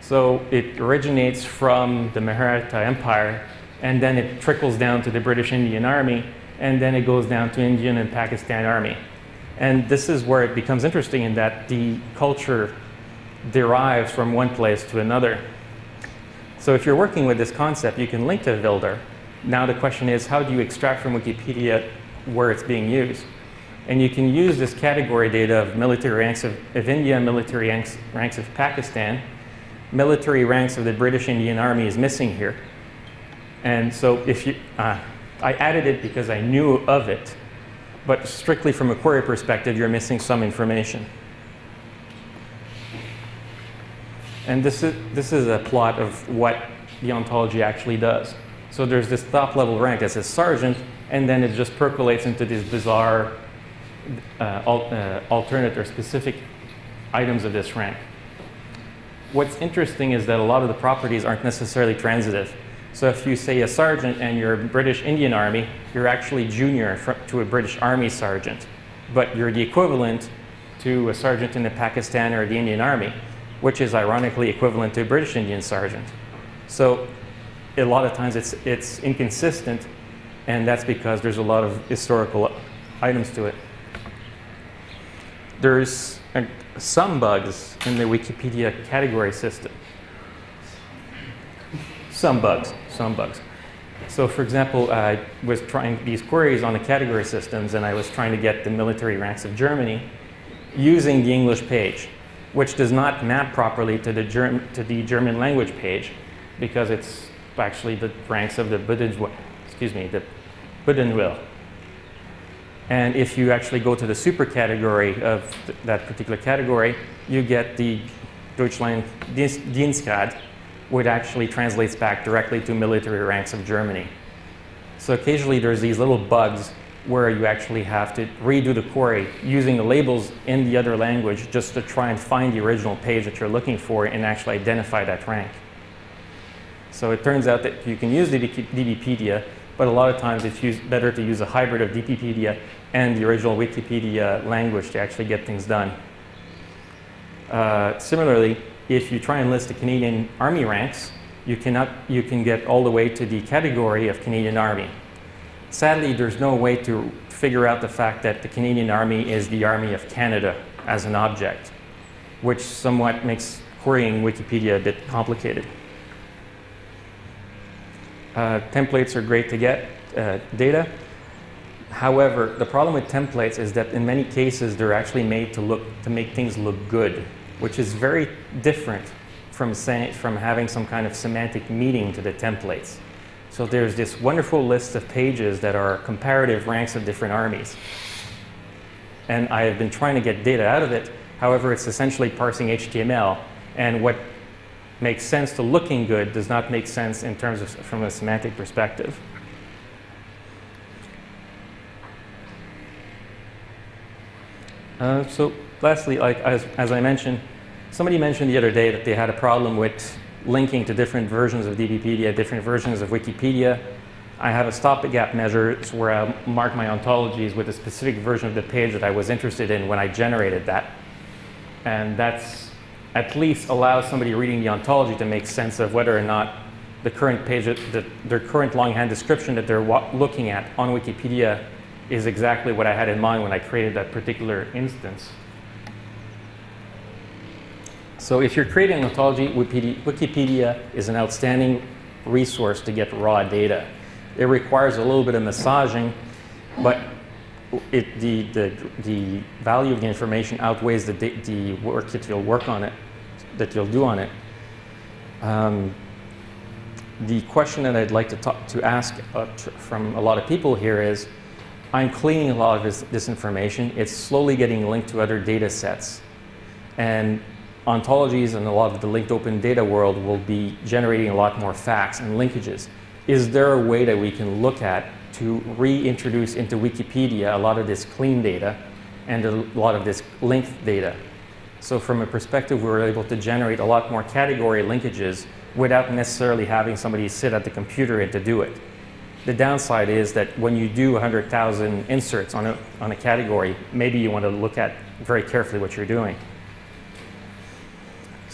So it originates from the Maratha Empire and then it trickles down to the British Indian Army, and then it goes down to Indian and Pakistan Army. And this is where it becomes interesting in that the culture derives from one place to another. So if you're working with this concept, you can link to havildar. Now the question is, how do you extract from Wikipedia where it's being used? And you can use this category data of military ranks of, of India, military ranks, ranks of Pakistan. Military ranks of the British Indian Army is missing here. And so if you, uh, I added it because I knew of it, but strictly from a query perspective, you're missing some information. And this is, this is a plot of what the ontology actually does. So there's this top level rank that says sergeant, and then it just percolates into these bizarre uh, al uh, alternate or specific items of this rank. What's interesting is that a lot of the properties aren't necessarily transitive. So if you say a sergeant and you're British Indian Army, you're actually junior to a British Army sergeant, but you're the equivalent to a sergeant in the Pakistan or the Indian Army, which is ironically equivalent to a British Indian sergeant. So a lot of times it's, it's inconsistent, and that's because there's a lot of historical items to it. There's some bugs in the Wikipedia category system. Some bugs some bugs. So for example, I was trying these queries on the category systems and I was trying to get the military ranks of Germany using the English page, which does not map properly to the, Germ to the German language page because it's actually the ranks of the Bundeswehr, excuse me, the Bundeswehr. And if you actually go to the super category of th that particular category, you get the Deutschland Dienstgrad, which actually translates back directly to military ranks of Germany. So occasionally there's these little bugs where you actually have to redo the query using the labels in the other language just to try and find the original page that you're looking for and actually identify that rank. So it turns out that you can use DBpedia but a lot of times it's better to use a hybrid of DBpedia and the original Wikipedia language to actually get things done. Uh, similarly, if you try and list the Canadian Army ranks, you, cannot, you can get all the way to the category of Canadian Army. Sadly, there's no way to figure out the fact that the Canadian Army is the Army of Canada as an object, which somewhat makes querying Wikipedia a bit complicated. Uh, templates are great to get uh, data. However, the problem with templates is that in many cases they're actually made to look to make things look good, which is very different from from having some kind of semantic meaning to the templates. So there's this wonderful list of pages that are comparative ranks of different armies. And I have been trying to get data out of it. However, it's essentially parsing HTML. And what makes sense to looking good does not make sense in terms of from a semantic perspective. Uh, so lastly, like as, as I mentioned, somebody mentioned the other day that they had a problem with linking to different versions of DBpedia, different versions of Wikipedia. I have a stopgap measure where I mark my ontologies with a specific version of the page that I was interested in when I generated that. And that's at least allows somebody reading the ontology to make sense of whether or not the current page, the, their current longhand description that they're looking at on Wikipedia is exactly what I had in mind when I created that particular instance. So if you're creating an ontology, Wikipedia is an outstanding resource to get raw data. It requires a little bit of massaging, but it, the, the, the value of the information outweighs the, the work that you'll work on it, that you'll do on it. Um, the question that I'd like to, talk, to ask uh, from a lot of people here is, I'm cleaning a lot of this, this information. It's slowly getting linked to other data sets. And ontologies and a lot of the linked open data world will be generating a lot more facts and linkages. Is there a way that we can look at to reintroduce into Wikipedia a lot of this clean data and a lot of this linked data? So from a perspective, we were able to generate a lot more category linkages without necessarily having somebody sit at the computer and to do it. The downside is that when you do 100,000 inserts on a, on a category, maybe you want to look at very carefully what you're doing.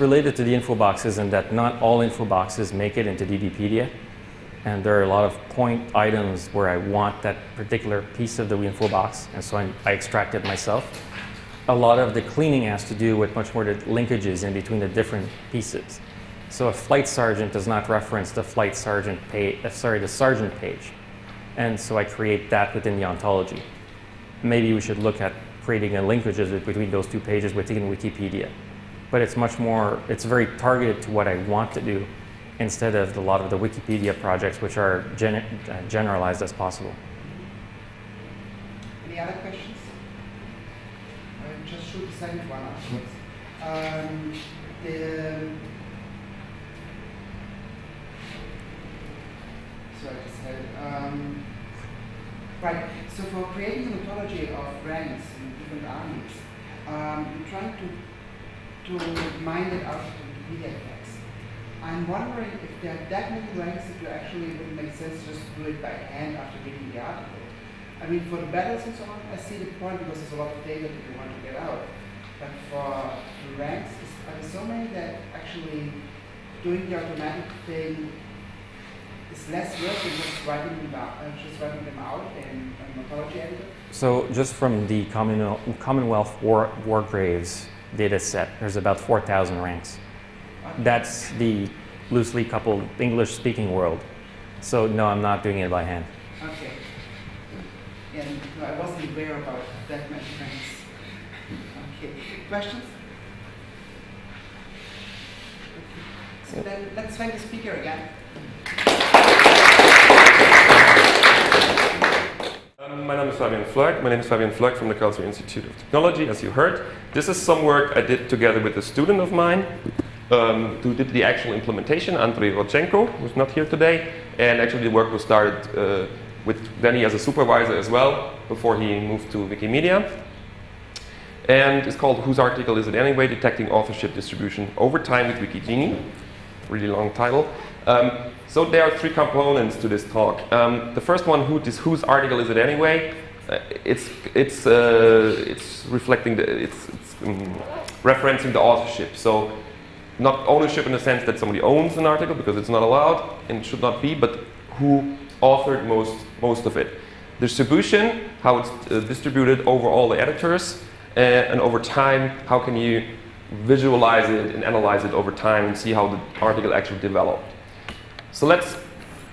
related to the info boxes in that not all info boxes make it into DBpedia. And there are a lot of point items where I want that particular piece of the info box, and so I, I extract it myself. A lot of the cleaning has to do with much more the linkages in between the different pieces. So a flight sergeant does not reference the flight sergeant page, uh, sorry, the sergeant page. And so I create that within the ontology. Maybe we should look at creating a linkages between those two pages within Wikipedia but it's much more, it's very targeted to what I want to do instead of a lot of the Wikipedia projects which are gen uh, generalized as possible. Any other questions? I'll just shoot the second one afterwards. Um, the, sorry, I just had um, Right, so for creating an ontology of ranks in different armies, um, you're trying to to mine it out of Wikipedia text. I'm wondering if there are that many ranks that you actually would make sense just to do it by hand after reading the article. I mean, for the battles and so on, I see the point because there's a lot of data that you want to get out. But for the ranks, are there so many that actually doing the automatic thing is less work than just writing them out, uh, just writing them out in a morphology editor? So just from the Commonwealth, Commonwealth War, War Graves data set, there's about 4,000 ranks. That's the loosely coupled English-speaking world. So no, I'm not doing it by hand. Okay. And no, I wasn't aware about that many ranks. Okay. Questions? So then let's thank the speaker again. Um, my name is Fabian Flöck. My name is Fabian Flöck from the Karlsruhe Institute of Technology, as you heard. This is some work I did together with a student of mine um, who did the actual implementation, Andrei Rodchenko, who's not here today. And actually, the work was started uh, with Denny as a supervisor as well before he moved to Wikimedia. And it's called Whose Article Is It Anyway? Detecting Authorship Distribution Over Time with Wikigini. Really long title. Um, so there are three components to this talk. Um, the first one, who this, whose article is it anyway? Uh, it's it's uh, it's reflecting the it's, it's um, referencing the authorship. So not ownership in the sense that somebody owns an article because it's not allowed and should not be, but who authored most most of it. Distribution, how it's uh, distributed over all the editors, uh, and over time, how can you visualize it and analyze it over time and see how the article actually developed. So let's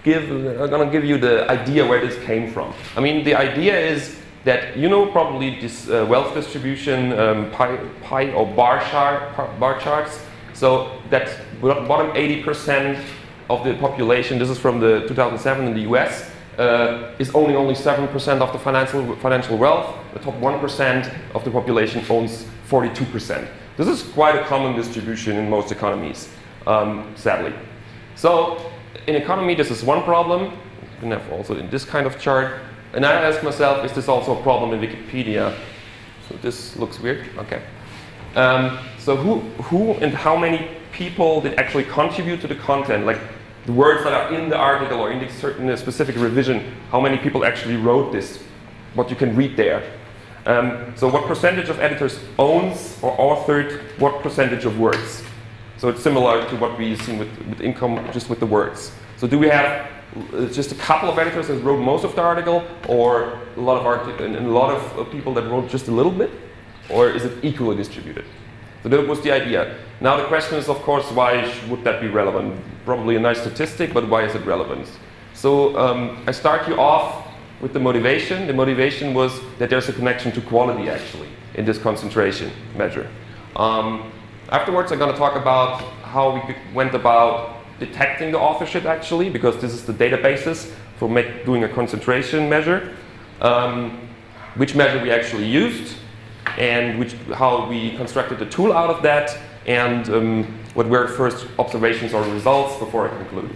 give, I'm gonna give you the idea where this came from. I mean, the idea is that you know probably this uh, wealth distribution um, pie, pie, or bar, chart, bar charts. So that bottom 80% of the population, this is from the 2007 in the US, uh, is owning only 7% of the financial, financial wealth. The top 1% of the population owns 42%. This is quite a common distribution in most economies, um, sadly. So in economy, this is one problem. You can have also in this kind of chart. And I ask myself, is this also a problem in Wikipedia? So this looks weird. Okay. Um, so who, who and how many people did actually contribute to the content? Like the words that are in the article or in the certain uh, specific revision, how many people actually wrote this? What you can read there. Um, so what percentage of editors owns or authored what percentage of words? So it's similar to what we've seen with, with income, just with the words. So do we have uh, just a couple of editors that wrote most of the article, or a lot of artic- and a lot of uh, people that wrote just a little bit, or is it equally distributed? So that was the idea. Now the question is, of course, why would that be relevant? Probably a nice statistic, but why is it relevant? So um, I start you off with the motivation. The motivation was that there's a connection to quality actually in this concentration measure. Um, afterwards, I'm going to talk about how we went about detecting the authorship actually, because this is the databases for make, doing a concentration measure. Um, which measure we actually used, and which, how we constructed the tool out of that, and um, what were first observations or results before I conclude.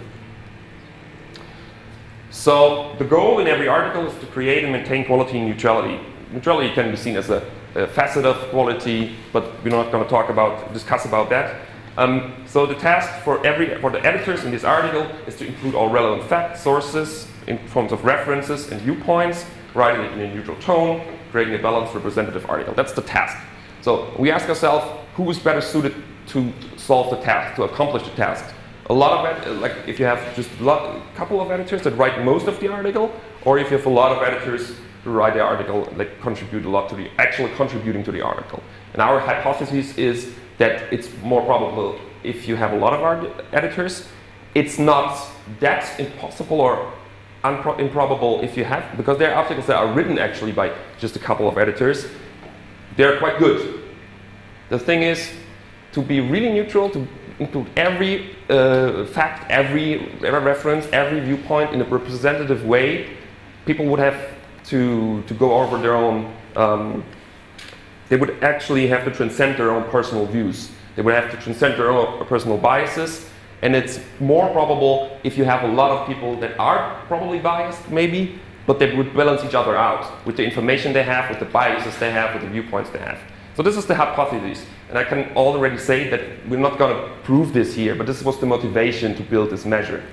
So the goal in every article is to create and maintain quality and neutrality. Neutrality can be seen as a, a facet of quality, but we're not going to talk about, discuss about that. Um, so the task for every for the editors in this article is to include all relevant facts, sources in forms of references and viewpoints, writing it in a neutral tone, creating a balanced representative article. That's the task. So we ask ourselves, who is better suited to solve the task, to accomplish the task? A lot of like if you have just a couple of editors that write most of the article, or if you have a lot of editors who write the article like contribute a lot to the actually contributing to the article. And our hypothesis is that it's more probable if you have a lot of editors. It's not that impossible or improbable if you have because there are articles that are written actually by just a couple of editors. They're quite good. The thing is to be really neutral to include every uh, fact, every, reference, every viewpoint in a representative way, people would have to, to go over their own, um, they would actually have to transcend their own personal views. They would have to transcend their own personal biases. And it's more probable if you have a lot of people that are probably biased, maybe, but they would balance each other out with the information they have, with the biases they have, with the viewpoints they have. So this is the hypothesis. And I can already say that we're not going to prove this here, but this was the motivation to build this measure.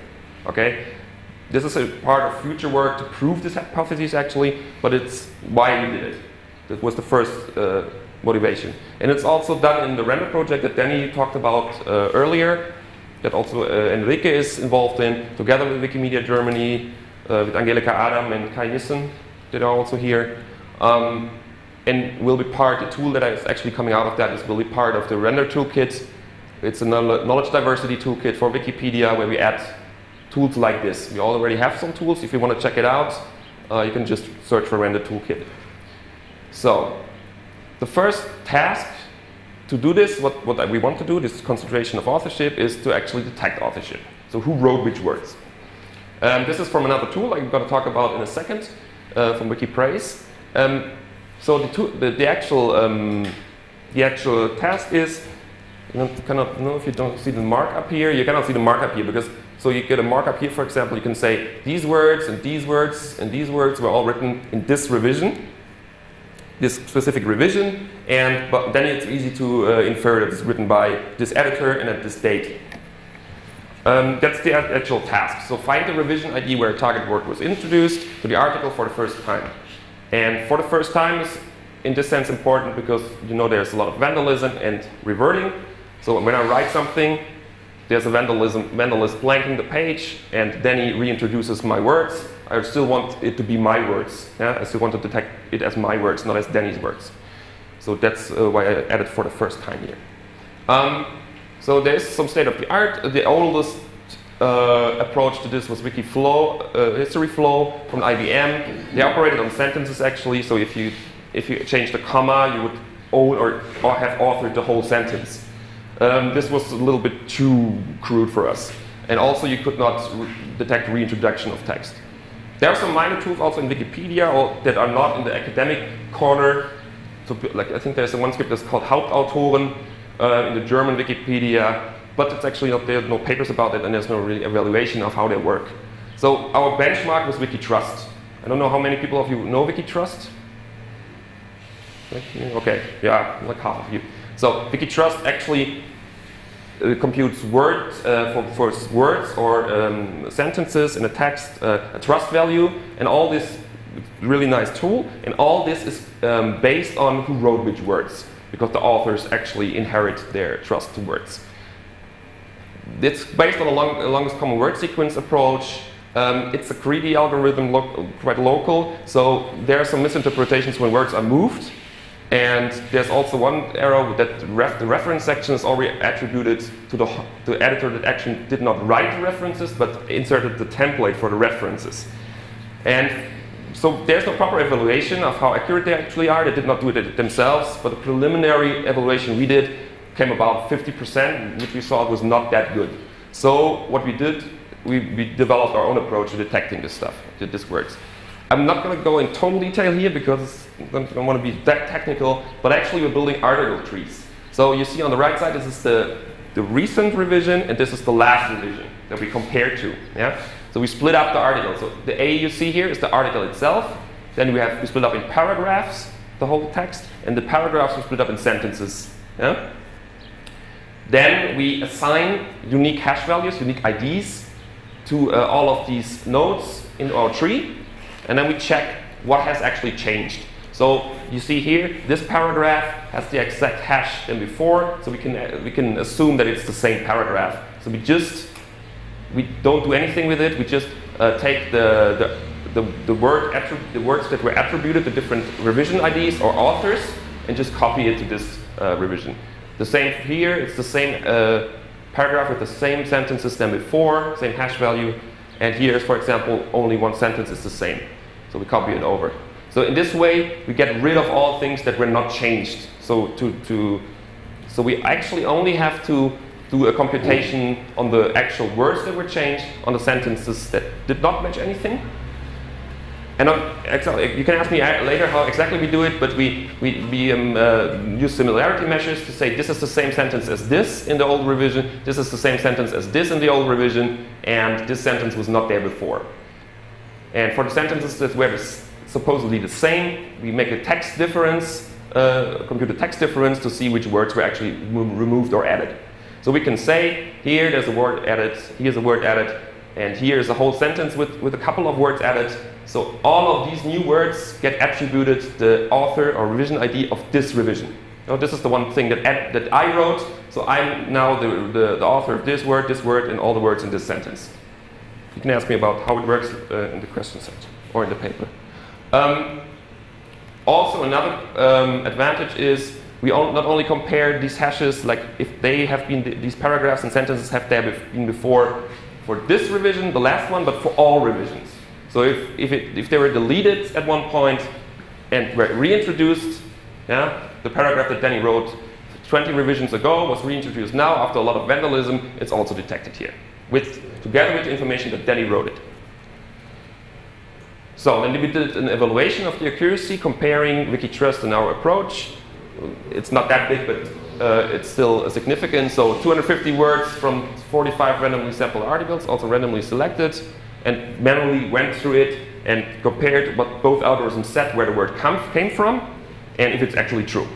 Okay? This is a part of future work to prove this hypothesis actually, but it's why we did it. That was the first uh, motivation. And it's also done in the render project that Denny talked about uh, earlier. that also uh, Enrique is involved in, together with Wikimedia Germany, uh, with Angelika Adam and Kai Nissen, that are also here. Um, and will be part, the tool that is actually coming out of that is will be part of the render toolkit. It's a knowledge diversity toolkit for Wikipedia where we add tools like this. We already have some tools. If you want to check it out, uh, you can just search for render toolkit. So, the first task to do this, what, what we want to do, this concentration of authorship, is to actually detect authorship. So who wrote which words? Um, this is from another tool I'm going to talk about in a second, uh, from WikiPraise. Um, so the, tool, the, the, actual um, the actual task is you cannot know if you don't see the markup here. You cannot see the markup here because so you get a markup here. For example, you can say these words and these words and these words were all written in this revision, this specific revision, and but then it's easy to uh, infer that it's written by this editor and at this date. Um, that's the actual task. So find the revision ID where a target word was introduced to the article for the first time. And for the first time is in this sense important because you know there's a lot of vandalism and reverting. So when I write something, there's a vandalism, vandalist blanking the page, and then he reintroduces my words. I still want it to be my words. Yeah? I still want to detect it as my words, not as Denny's words. So that's uh, why I added for the first time here. Um, so there's some state of the art. The oldest uh, approach to this was Wikiflow, uh, History Flow from IBM. They operated on sentences actually, so if you if you change the comma, you would own or, or have authored the whole sentence. Um, this was a little bit too crude for us. And also you could not re detect reintroduction of text. There are some minor tools also in Wikipedia that are not in the academic corner. So, like I think there's one script that's called Hauptautoren uh, in the German Wikipedia but it's actually not, there's no papers about it and there's no really evaluation of how they work. So our benchmark was Wikitrust. I don't know how many people of you know Wikitrust? Okay, yeah, like half of you. So Wikitrust actually uh, computes words uh, for, for, words or um, sentences in a text, uh, a trust value, and all this really nice tool. And all this is um, based on who wrote which words, because the authors actually inherit their trust to words it's based on a, long, longest common word sequence approach. Um, it's a greedy algorithm, lo quite local, so there are some misinterpretations when words are moved. And there's also one error that ref the reference section is already attributed to the, the editor that actually did not write the references, but inserted the template for the references. And so there's no proper evaluation of how accurate they actually are. They did not do it themselves, but the preliminary evaluation we did came about 50%, which we saw was not that good. So what we did, we, we developed our own approach to detecting this stuff, that this works. I'm not going to go in total detail here because I don't want to be that technical, but actually we're building article trees. So you see on the right side, this is the, the recent revision, and this is the last revision that we compare to. Yeah? So we split up the article. So the A you see here is the article itself. Then we have we split up in paragraphs, the whole text, and the paragraphs we split up in sentences. Yeah? Then we assign unique hash values, unique IDs to uh, all of these nodes in our tree, and then we check what has actually changed. So you see here, this paragraph has the exact hash than before, so we can, uh, we can assume that it's the same paragraph. So we just, we don't do anything with it, we just uh, take the, the, the, the, word the words that were attributed to different revision IDs or authors and just copy it to this uh, revision. The same here, it's the same uh, paragraph with the same sentences than before, same hash value. And here, for example, only one sentence is the same. So we copy it over. So in this way, we get rid of all things that were not changed. So to, to so we actually only have to do a computation on the actual words that were changed, on the sentences that did not match anything. And you can ask me later how exactly we do it, but we, we, we um, uh, use similarity measures to say this is the same sentence as this in the old revision, this is the same sentence as this in the old revision, and this sentence was not there before. And for the sentences that were supposedly the same, we make a text difference, uh, compute a text difference to see which words were actually removed or added. So we can say, here there's a word added, here's a word added, and here is a whole sentence with, with a couple of words added. So all of these new words get attributed the author or revision ID of this revision. Oh, this is the one thing that, that I wrote, so I'm now the, the, the, author of this word, this word, and all the words in this sentence. You can ask me about how it works uh, in the question set or in the paper. Um, also, another um, advantage is we not only compare these hashes, like if they have been, these paragraphs and sentences have they been before for this revision, the last one, but for all revisions. So if, if, it, if they were deleted at one point and were reintroduced, yeah, the paragraph that Denny wrote 20 revisions ago was reintroduced now after a lot of vandalism, it's also detected here, with, together with the information that Denny wrote it. So then we did an evaluation of the accuracy comparing Wikitrust and our approach. It's not that big, but uh, it's still significant. So 250 words from 45 randomly sampled articles, also randomly selected, and manually went through it and compared what both algorithms said where the word come, came from and if it's actually true.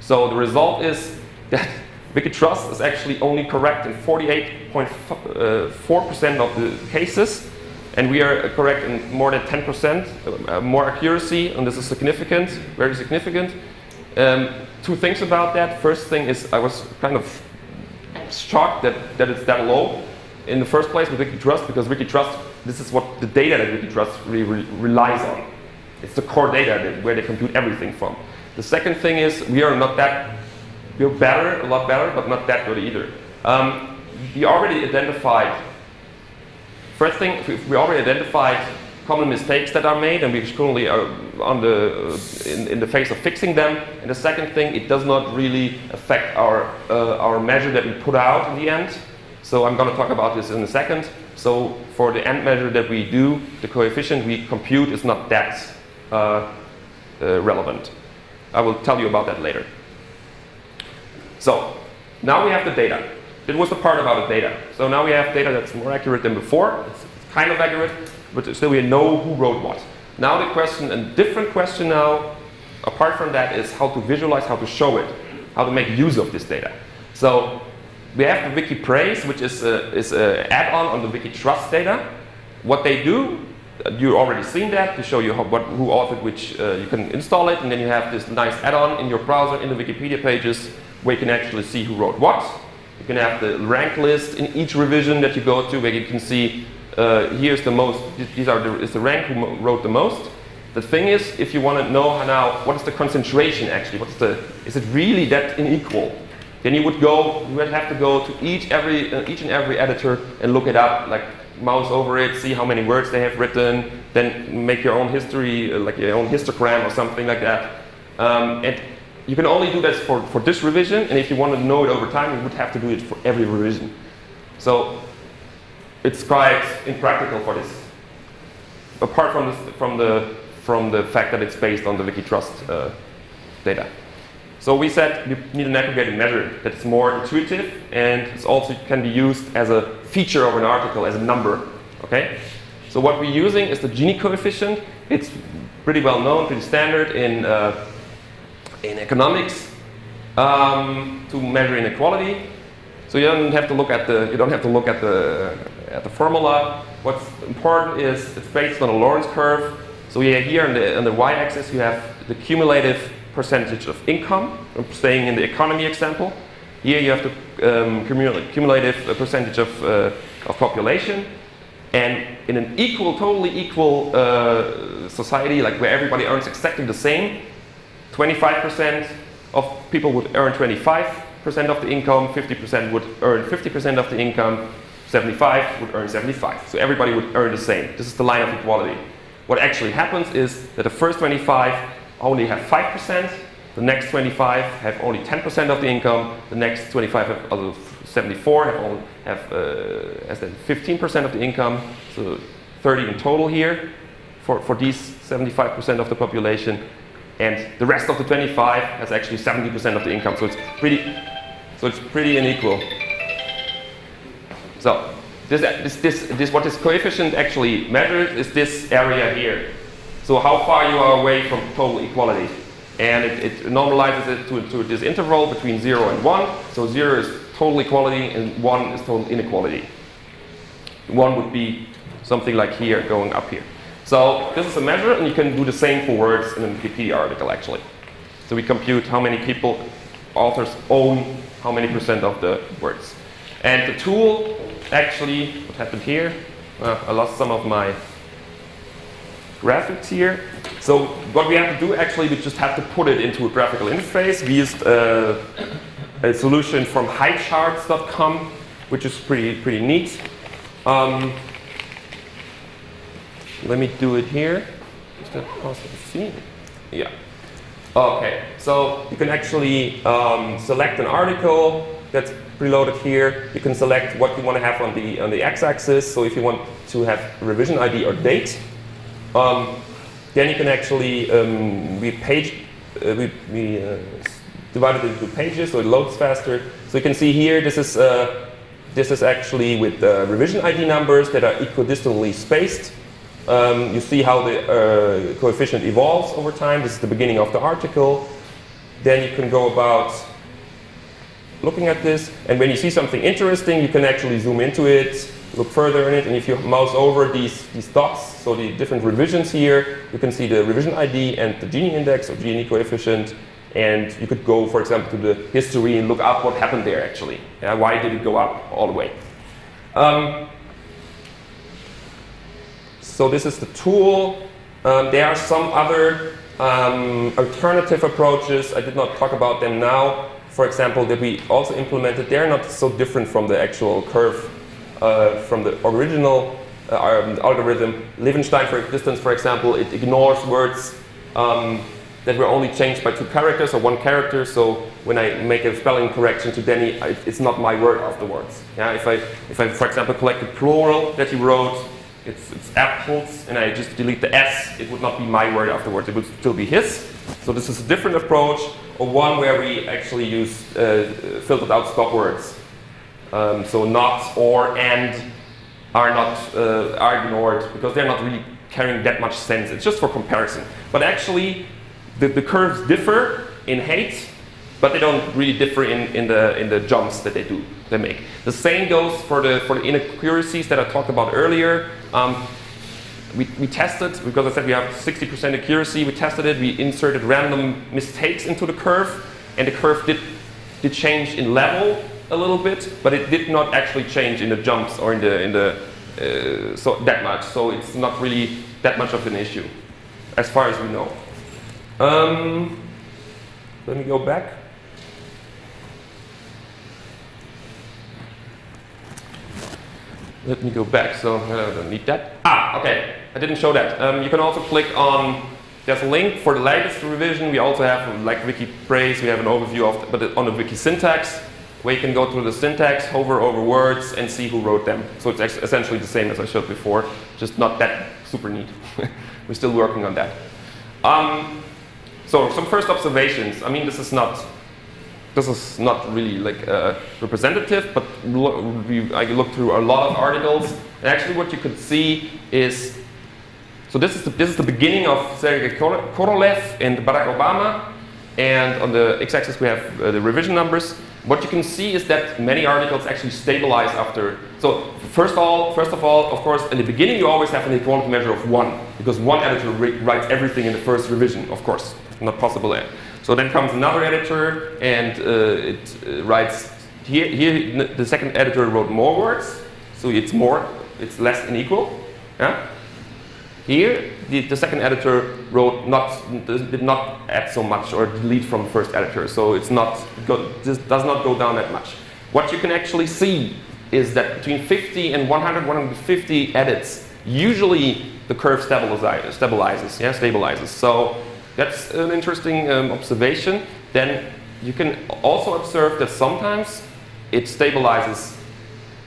So the result is <laughs> that Wikitrust is actually only correct in 48.4% uh, of the cases, and we are correct in more than 10%, uh, more accuracy, and this is significant, very significant. Um, two things about that. First thing is I was kind of shocked that, that it's that low in the first place with Wikitrust, because Wikitrust, this is what the data that Wikitrust really re relies on. It's the core data that, where they compute everything from. The second thing is we are not that, we're better, a lot better, but not that good either. Um, we already identified, first thing, we already identified common mistakes that are made and we currently are on the, uh, in, in, the phase of fixing them. And the second thing, it does not really affect our, uh, our measure that we put out in the end. So I'm going to talk about this in a second. So for the end measure that we do, the coefficient we compute is not that uh, uh, relevant. I will tell you about that later. So now we have the data. It was the part about the data. So now we have data that's more accurate than before. It's kind of accurate, but still we know who wrote what. Now the question, a different question now, apart from that, is how to visualize, how to show it, how to make use of this data. So we have the Wiki Praise, which is an is a add-on on the Wiki Trust data. What they do uh, you already seen that to show you how, what, who authored which. Uh, you can install it, and then you have this nice add-on in your browser in the Wikipedia pages where you can actually see who wrote what. You can have the rank list in each revision that you go to, where you can see uh, here's the most. These are the, is the rank who wrote the most. The thing is, if you want to know now what is the concentration actually, what's the is it really that unequal? Then you would go, you would have to go to each every uh, each and every editor and look it up, like mouse over it, see how many words they have written, then make your own history, uh, like your own histogram or something like that. Um, and you can only do that for, for this revision, and if you want to know it over time, you would have to do it for every revision. So it's quite impractical for this. Apart from, from, the, from the fact that it's based on the Wikitrust uh, data. So we said we need an aggregated measure that's more intuitive and it also can be used as a feature of an article, as a number. Okay? So what we're using is the Gini coefficient. It's pretty well known, pretty standard in, uh, in economics um, to measure inequality. So you don't have to look at the you don't have to look at the at the formula. What's important is it's based on a Lorenz curve. So here on the on the y-axis you have the cumulative percentage of income. I'm staying in the economy example. Here you have the um, cumulative percentage of, uh, of population. And in an equal, totally equal uh, society, like where everybody earns exactly the same, 25% of people would earn 25% of the income, 50% would earn 50% of the income, 75 would earn 75. So everybody would earn the same. This is the line of equality. What actually happens is that the first 25 only have 5%, the next 25 have only 10% of the income, the next 25 have other 74 have, only, have uh, as 15% of the income, so 30 in total here for, for these 75% of the population, and the rest of the 25 has actually 70% of the income, so it's pretty, so it's pretty unequal. So this, this, this, this, what this coefficient actually measures is this area here. So how far you are away from total equality. And it, it normalizes it to, to, this interval between 0 and 1. So 0 is total equality and 1 is total inequality. 1 would be something like here going up here. So this is a measure and you can do the same for words in a Wikipedia article actually. So we compute how many people, authors own how many percent of the words. And the tool, actually, what happened here? I lost some of my graphics here. So what we have to do, actually, we just have to put it into a graphical interface. We used uh, a solution from highcharts.com, which is pretty, pretty neat. Um, let me do it here. Is that possible to see? Yeah. Okay, so you can actually um, select an article that's preloaded here. You can select what you want to have on the on the x-axis. So if you want to have revision ID or date, um, then you can actually um, we page uh, we, we uh, divide it into pages so it loads faster. So you can see here this is uh, this is actually with uh, revision ID numbers that are equidistantly spaced. Um, you see how the uh, coefficient evolves over time. This is the beginning of the article. Then you can go about looking at this. And when you see something interesting, you can actually zoom into it, look further in it. And if you mouse over these, these dots, so the different revisions here, you can see the revision ID and the Gini index or Gini coefficient. And you could go, for example, to the history and look up what happened there actually. Yeah, why did it go up all the way? Um, so this is the tool. Um, there are some other um, alternative approaches. I did not talk about them now. For example, that we also implemented. They're not so different from the actual curve uh, from the original uh, algorithm. Levenshtein for distance, for example, it ignores words um, that were only changed by two characters or one character. So when I make a spelling correction to Denny, it's not my word afterwards. Yeah, if I, if I, for example, collect the plural that he wrote, it's, it's apples, and I just delete the S, it would not be my word afterwards, it would still be his. So this is a different approach, or one where we actually use uh, filtered out stop words. Um, so not, or, and are not uh, are ignored because they're not really carrying that much sense. It's just for comparison. But actually, the, the curves differ in height, but they don't really differ in, in, the, in the jumps that they do they make. The same goes for the, for the inaccuracies that I talked about earlier. Um, we, we tested, because I said we have 60% accuracy, we tested it, we inserted random mistakes into the curve, and the curve did, did change in level a little bit, but it did not actually change in the jumps or in the, in the uh, so that much. So it's not really that much of an issue, as far as we know. Um, let me go back. Let me go back, so I don't need that. Ah, okay, I didn't show that. Um, you can also click on, there's a link for the latest revision. We also have, like Wiki Praise, we have an overview of, the, but on the Wiki syntax, where you can go through the syntax, hover over words, and see who wrote them. So it's essentially the same as I showed before, just not that super neat. <laughs> We're still working on that. Um, so some first observations. I mean, this is not this is not really like uh, representative, but we, I looked through a lot of articles, and actually what you could see is, so this is the, this is the beginning of Sergei Korolev and Barack Obama, and on the x-axis we have uh, the revision numbers. What you can see is that many articles actually stabilize after. So first of all, first of all, of course, in the beginning you always have an equality measure of one, because one editor writes everything in the first revision, of course, not possible. So then comes another editor and uh, it uh, writes, here, here the second editor wrote more words, so it's more, it's less unequal. Yeah? Here, the, the second editor wrote not, did not add so much or delete from first editor, so it's not, go, does not go down that much. What you can actually see is that between 50 and 100, 150 edits, usually the curve stabilizes, stabilizes, yeah, stabilizes. So that's an interesting um, observation. Then you can also observe that sometimes it stabilizes,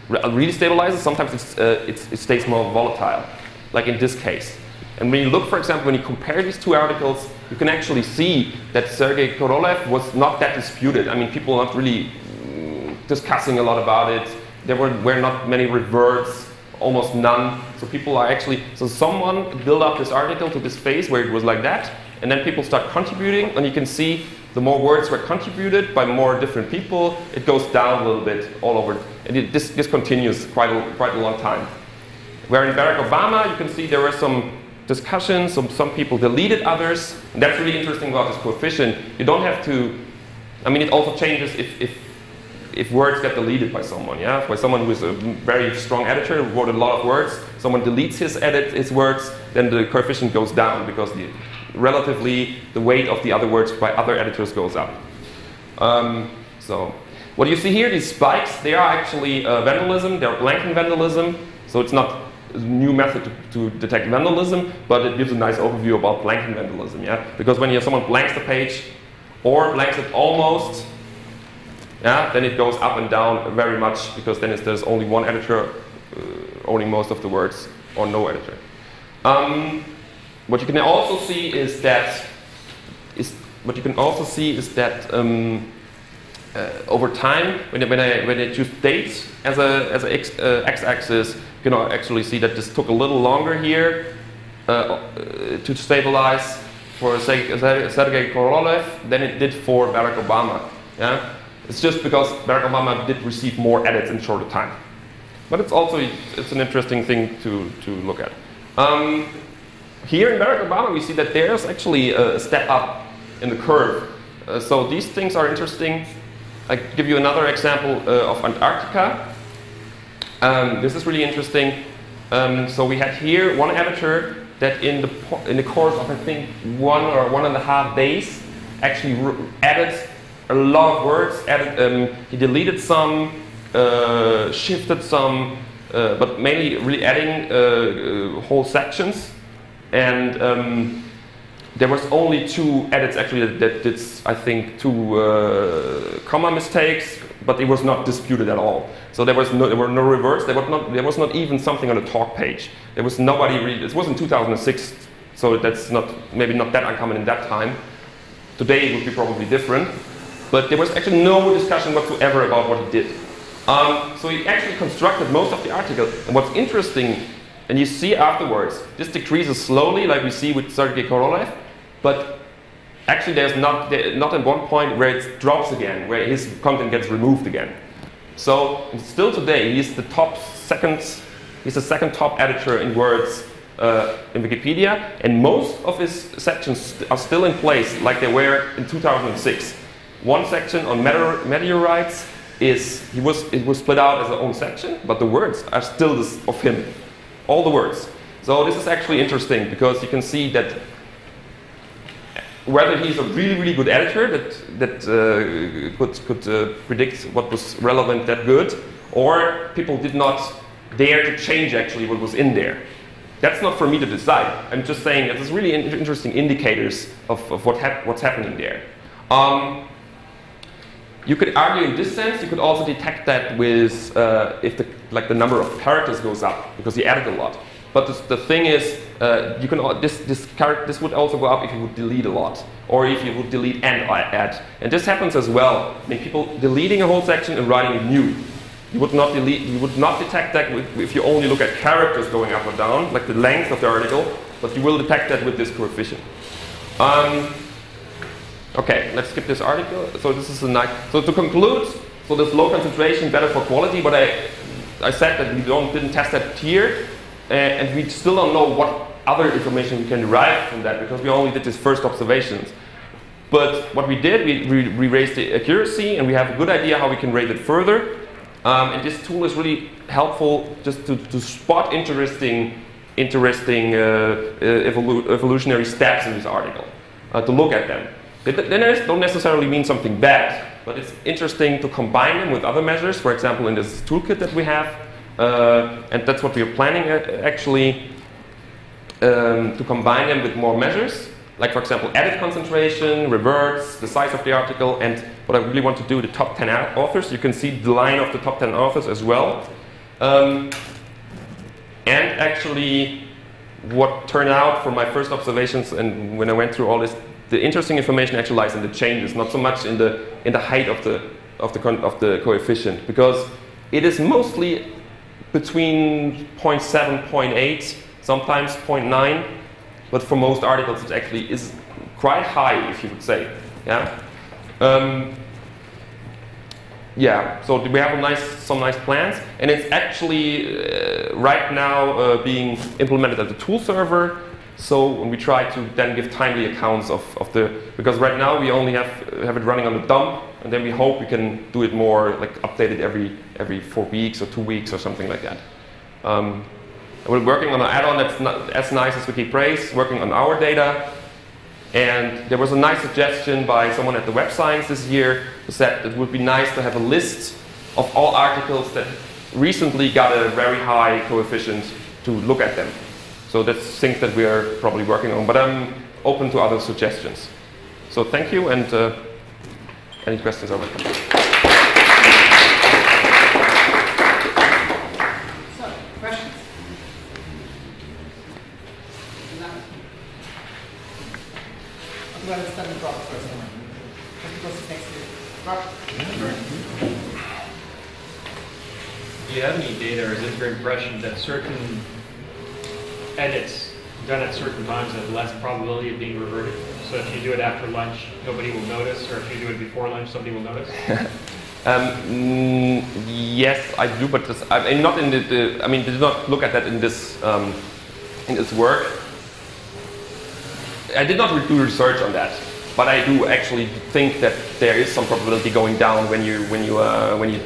really stabilizes, sometimes uh, it stays more volatile, like in this case. And when you look, for example, when you compare these two articles, you can actually see that Sergei Korolev was not that disputed. I mean, people are not really mm, discussing a lot about it. There were, were not many reverts, almost none. So people are actually, so someone built up this article to this phase where it was like that, and then people start contributing, and you can see the more words were contributed by more different people, it goes down a little bit all over. And it, this, this continues quite a, quite a long time. Where in Barack Obama, you can see there were some discussions. Some, some people deleted others. And that's really interesting about this coefficient. You don't have to, I mean, it also changes if, if, if words get deleted by someone. Yeah, by someone who is a very strong editor, who wrote a lot of words, someone deletes his edit, his words, then the coefficient goes down because the, relatively the weight of the other words by other editors goes up. Um, so what you see here, these spikes, they are actually uh, vandalism. They're blanking vandalism. So it's not a new method to, to, detect vandalism, but it gives a nice overview about blanking vandalism. Yeah, because when you have someone blanks the page or blanks it almost, yeah, then it goes up and down very much because then there's only one editor uh, owning most of the words or no editor. Um, what you can also see is that is what you can also see is that um, uh, over time, when, when, I, when I choose dates as a, as a x, uh, x-axis, you can actually see that this took a little longer here uh, uh to stabilize for Sergei Korolev than it did for Barack Obama. Yeah? It's just because Barack Obama did receive more edits in shorter time. But it's also it's an interesting thing to, to look at. Um, here in Barack Obama, we see that there's actually a step up in the curve. Uh, so these things are interesting. I give you another example uh, of Antarctica. Um, this is really interesting. Um, so we had here one editor that in the, in the course of I think one or one and a half days actually added a lot of words. Added, um, he deleted some, uh, shifted some, uh, but mainly really adding uh, uh, whole sections. And um, there was only two edits actually that, that did, I think, two uh, comma mistakes, but it was not disputed at all. So there was no, there were no reverts. There was not, there was not even something on the talk page. There was nobody really. It was in 2006, so that's not maybe not that uncommon in that time. Today it would be probably different, but there was actually no discussion whatsoever about what he did. Um, so he actually constructed most of the article. And what's interesting and you see afterwards, this decreases slowly, like we see with Sergei Korolev, but actually there's not, not at one point where it drops again, where his content gets removed again. So still today, he's the top second, he's the second top editor in words uh, in Wikipedia, and most of his sections are still in place like they were in 2006. One section on meteor meteorites is, he was, it was split out as a own section, but the words are still this, of him all the words. So this is actually interesting because you can see that whether he's a really, really good editor that, that uh, could, could uh, predict what was relevant that good, or people did not dare to change actually what was in there. That's not for me to decide. I'm just saying that there's really in interesting indicators of, of what hap what's happening there. Um, you could argue in this sense, you could also detect that with uh, if the, like the number of characters goes up because you added a lot. But this, the thing is, uh, you can this this this would also go up if you would delete a lot, or if you would delete and add. And this happens as well. I mean, people deleting a whole section and writing a new. You would not delete. You would not detect that with, if you only look at characters going up or down, like the length of the article. But you will detect that with this coefficient. Um, Okay, let's skip this article. So this is a nice. So to conclude, so this low concentration better for quality, but I, I said that we don't didn't test that here, uh, and we still don't know what other information we can derive from that because we only did these first observations. But what we did, we, we, we raised the accuracy, and we have a good idea how we can raise it further. Um, and this tool is really helpful just to, to spot interesting, interesting uh, uh, evolu evolutionary steps in this article, uh, to look at them. They don't necessarily mean something bad, but it's interesting to combine them with other measures, for example, in this toolkit that we have. Uh, and that's what we are planning uh, actually um, to combine them with more measures, like, for example, edit concentration, reverts, the size of the article, and what I really want to do, the top 10 authors. You can see the line of the top 10 authors as well. Um, and actually, what turned out from my first observations and when I went through all this the interesting information actually lies in the changes, not so much in the in the height of the of the of the coefficient, because it is mostly between 0.7, 0.8, sometimes 0.9, but for most articles it actually is quite high, if you would say. Yeah. Um, yeah, so we have nice, some nice plans, and it's actually uh, right now uh, being implemented at the tool server. So we try to then give timely accounts of, of the because right now we only have have it running on the dump, and then we hope we can do it more like updated every every four weeks or two weeks or something like that. Um, we're working on an add-on that's not as nice as Wikipraise, working on our data. And there was a nice suggestion by someone at the Web Science this year who said it would be nice to have a list of all articles that recently got a very high coefficient to look at them. So that's things that we are probably working on, but I'm open to other suggestions. So thank you, and uh, any questions are welcome. So, questions? I'm going to study Rob first. Just because it's next to you. Rob? Do you have any data, or is it your impression that certain edits done at certain times have less probability of being reverted? So if you do it after lunch, nobody will notice, or if you do it before lunch, somebody will notice? <laughs> Um, mm, yes, I do, but this, I mean, not in the, the, I mean, did not look at that in this um, in this work. I did not do research on that, but I do actually think that there is some probability going down when you when you uh, when you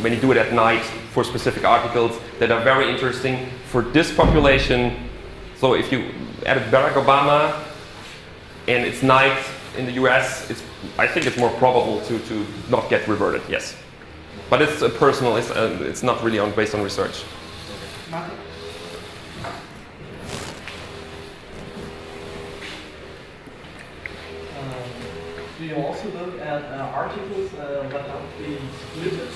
when you do it at night for specific articles that are very interesting for this population. So if you added Barack Obama and it's night in the US, it's, I think it's more probable to, to not get reverted, yes. But it's personal, it's, uh, it's not really on, based on research. Um, do you also look at uh, articles uh, that have been split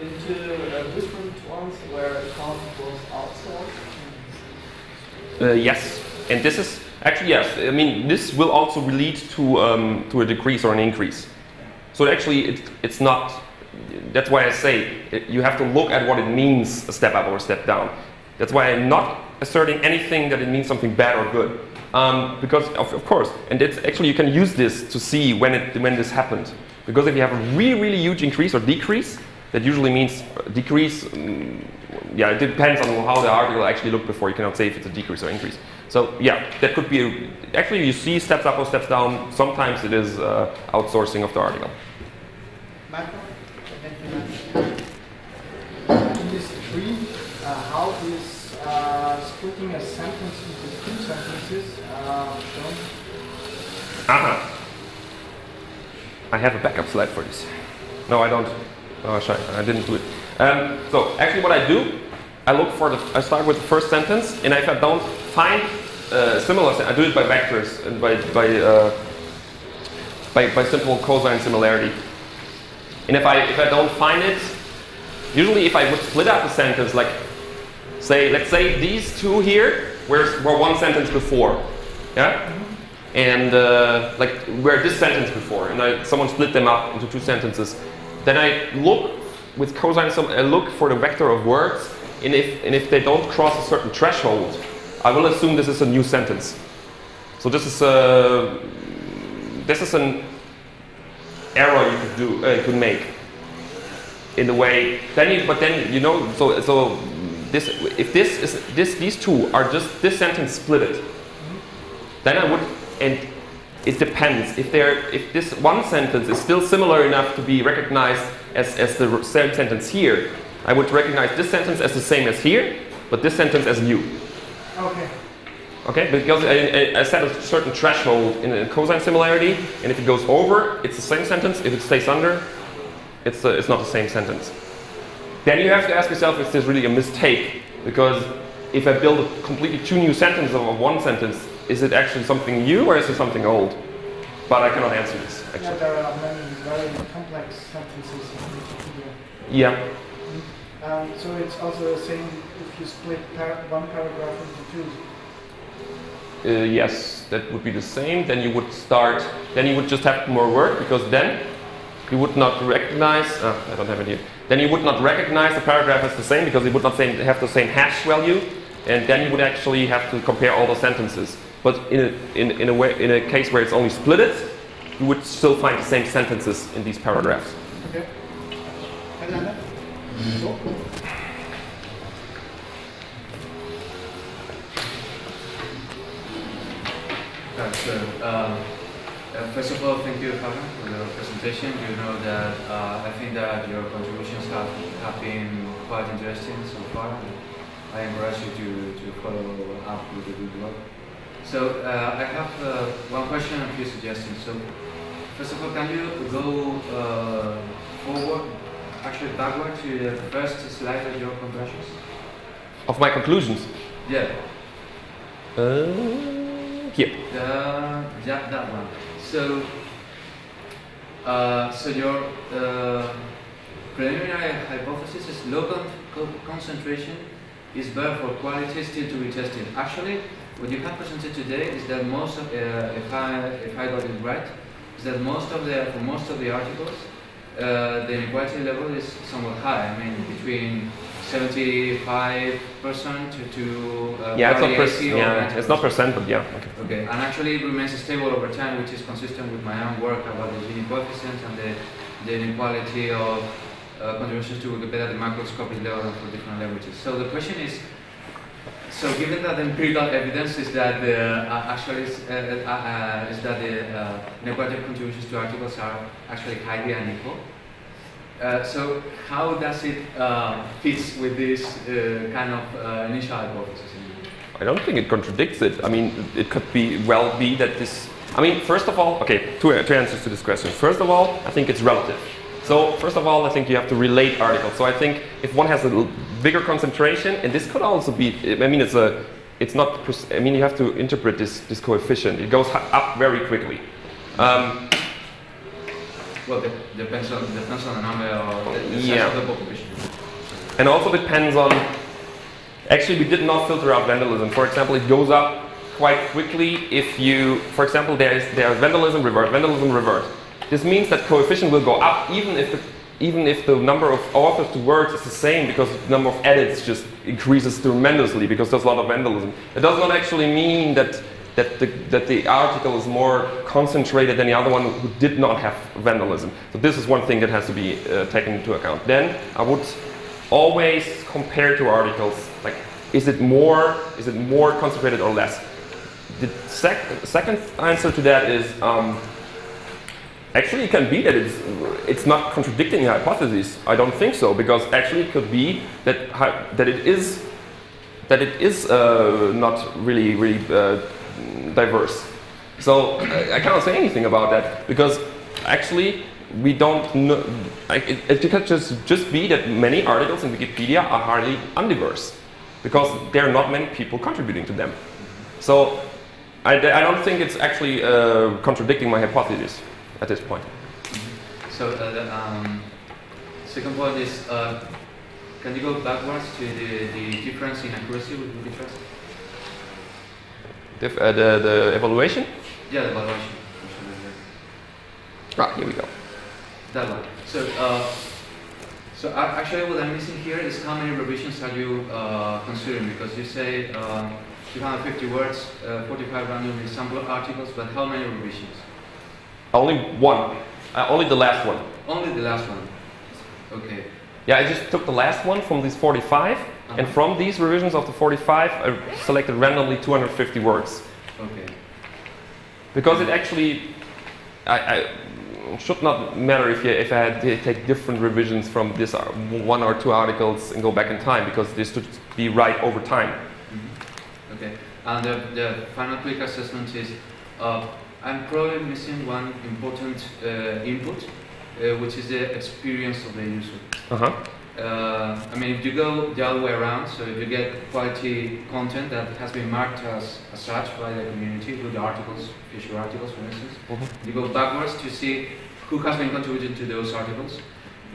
into uh, different ones where content was outsourced? Uh, yes, and this is actually yes. I mean, this will also lead to um, to a decrease or an increase. So actually, it, it's not. That's why I say it, you have to look at what it means a step up or a step down. That's why I'm not asserting anything that it means something bad or good. Um, because of, of course, and it's actually you can use this to see when it when this happened. Because if you have a really really huge increase or decrease, that usually means decrease. Um, yeah, it depends on how the article actually looked before. You cannot say if it's a decrease or increase. So yeah, that could be. A, actually, you see steps up or steps down. Sometimes it is uh, outsourcing of the article. Marco? In this tree, uh, how is uh, splitting a sentence into two sentences uh, done? Aha. I have a backup slide for this. No, I don't. Oh, shit, I didn't do it. Um, so actually, what I do, I look for the. I start with the first sentence, and if I don't find uh, similar, I do it by vectors and by by, uh, by by simple cosine similarity. And if I if I don't find it, usually if I would split up a sentence, like say let's say these two here were were one sentence before, yeah, and uh, like were this sentence before, and I, someone split them up into two sentences. Then I look with cosine sum, I look for the vector of words, and if and if they don't cross a certain threshold, I will assume this is a new sentence. So this is a this is an error you could do uh, you could make in the way. Then you, but then you know so so this if this is this these two are just this sentence split it, then I would and it depends. If there if this one sentence is still similar enough to be recognized as, as the same sentence here i would recognize this sentence as the same as here but this sentence as new. Okay. okay? Because I, I, I set a certain threshold in a cosine similarity and if it goes over it's the same sentence. If it stays under it's, uh, it's not the same sentence. Then you have to ask yourself is this really a mistake because if i build a completely two new sentences of one sentence is it actually something new or is it something old? But I cannot answer this, Yeah, actually. there are many very complex sentences in Wikipedia. Yeah. Um, so it's also the same if you split par- one paragraph into two. Uh, yes, that would be the same. Then you would start, then you would just have more work because then you would not recognize, ah, I don't have it here. Then you would not recognize the paragraph as the same because it would not have the same hash value. And then you would actually have to compare all the sentences. But in a, in, in, a way, in a case where it's only splitted, you would still find the same sentences in these paragraphs. Okay. Fernanda? um, uh, first of all, thank you, Fabian, for the presentation. You know that uh, I think that your contributions have, have been quite interesting so far. I encourage you to, to follow up with the good work. So uh, I have uh, one question and a few suggestions. So first of all, can you go uh, forward, actually backward to the first slide of your conclusions? Of my conclusions? Yeah. Uh, here. The, that, that one. So, uh, so your uh, preliminary hypothesis is co concentration is better for quality still to be tested. Actually, what you have presented today is that most of, uh, if I if I got it right, is that most of the for most of the articles, uh, the inequality level is somewhat high. I mean, between 75 percent to, uh, yeah, it's not, per yeah it's not percent, but yeah. Okay. Okay, and actually it remains stable over time, which is consistent with my own work about the Gini coefficient and the, the inequality of uh, contributions to Wikipedia at the macroscopic level and for different languages. So the question is, so given that the empirical evidence is that the uh, actually is, uh, uh, uh is that the uh, inequality contributions to articles are actually highly unequal. Uh, so how does it fit with this kind of initial hypothesis? I don't think it contradicts it. I mean, it could be well be that this. I mean, first of all, okay, two, two answers to this question. First of all, I think it's relative. So first of all, I think you have to relate articles. So I think if one has a bigger concentration, and this could also be, I mean, it's a, it's not, I mean, you have to interpret this, this coefficient. It goes up very quickly. Um, well, it depends on, depends on the number of the, the yeah. of the population. And also depends on Actually, we did not filter out vandalism. For example, it goes up quite quickly if you, for example, there is there is vandalism reverse, vandalism reverse. This means that coefficient will go up even if the even if the number of authors to words is the same because the number of edits just increases tremendously because there's a lot of vandalism. It does not actually mean that that the, that the article is more concentrated than the other one who did not have vandalism. So this is one thing that has to be uh, taken into account. Then I would always compare two articles. Like, is it more, is it more concentrated or less? The sec second answer to that is um, actually it can be that it's it's not contradicting the hypothesis. I don't think so because actually it could be that that it is that it is uh, not really really uh, diverse. So I cannot say anything about that because actually we don't know, it, it could just, just be that many articles in Wikipedia are hardly undiverse because there are not many people contributing to them. So I, I don't think it's actually uh, contradicting my hypothesis at this point. So uh, the um, second point is, uh, can you go backwards to the, the difference in accuracy with Wikitrust? Dif uh, the, the evaluation? Yeah, the evaluation. Ah, here we go that one. So, uh, so actually what I'm missing here is how many revisions are you uh, considering? Because you say uh, 250 words, uh, 45 randomly sampled articles, but how many revisions? Only one. Uh, only the last one. Only the last one. Okay. Yeah, I just took the last one from these 45, -huh. and from these revisions of the 45, I selected randomly 250 words. Okay. Because it actually, I, I should not matter if, you, if I had to take different revisions from this uh, one or two articles and go back in time because this should be right over time. Mm -hmm. Okay, and the, the, final quick assessment is uh, I'm probably missing one important uh, input, uh, which is the experience of the user. Uh-huh. Uh, I mean, if you go the other way around, so if you get quality content that has been marked as, as such by the community, good articles, feature articles, for instance, mm -hmm. you go backwards to see who has been contributing to those articles.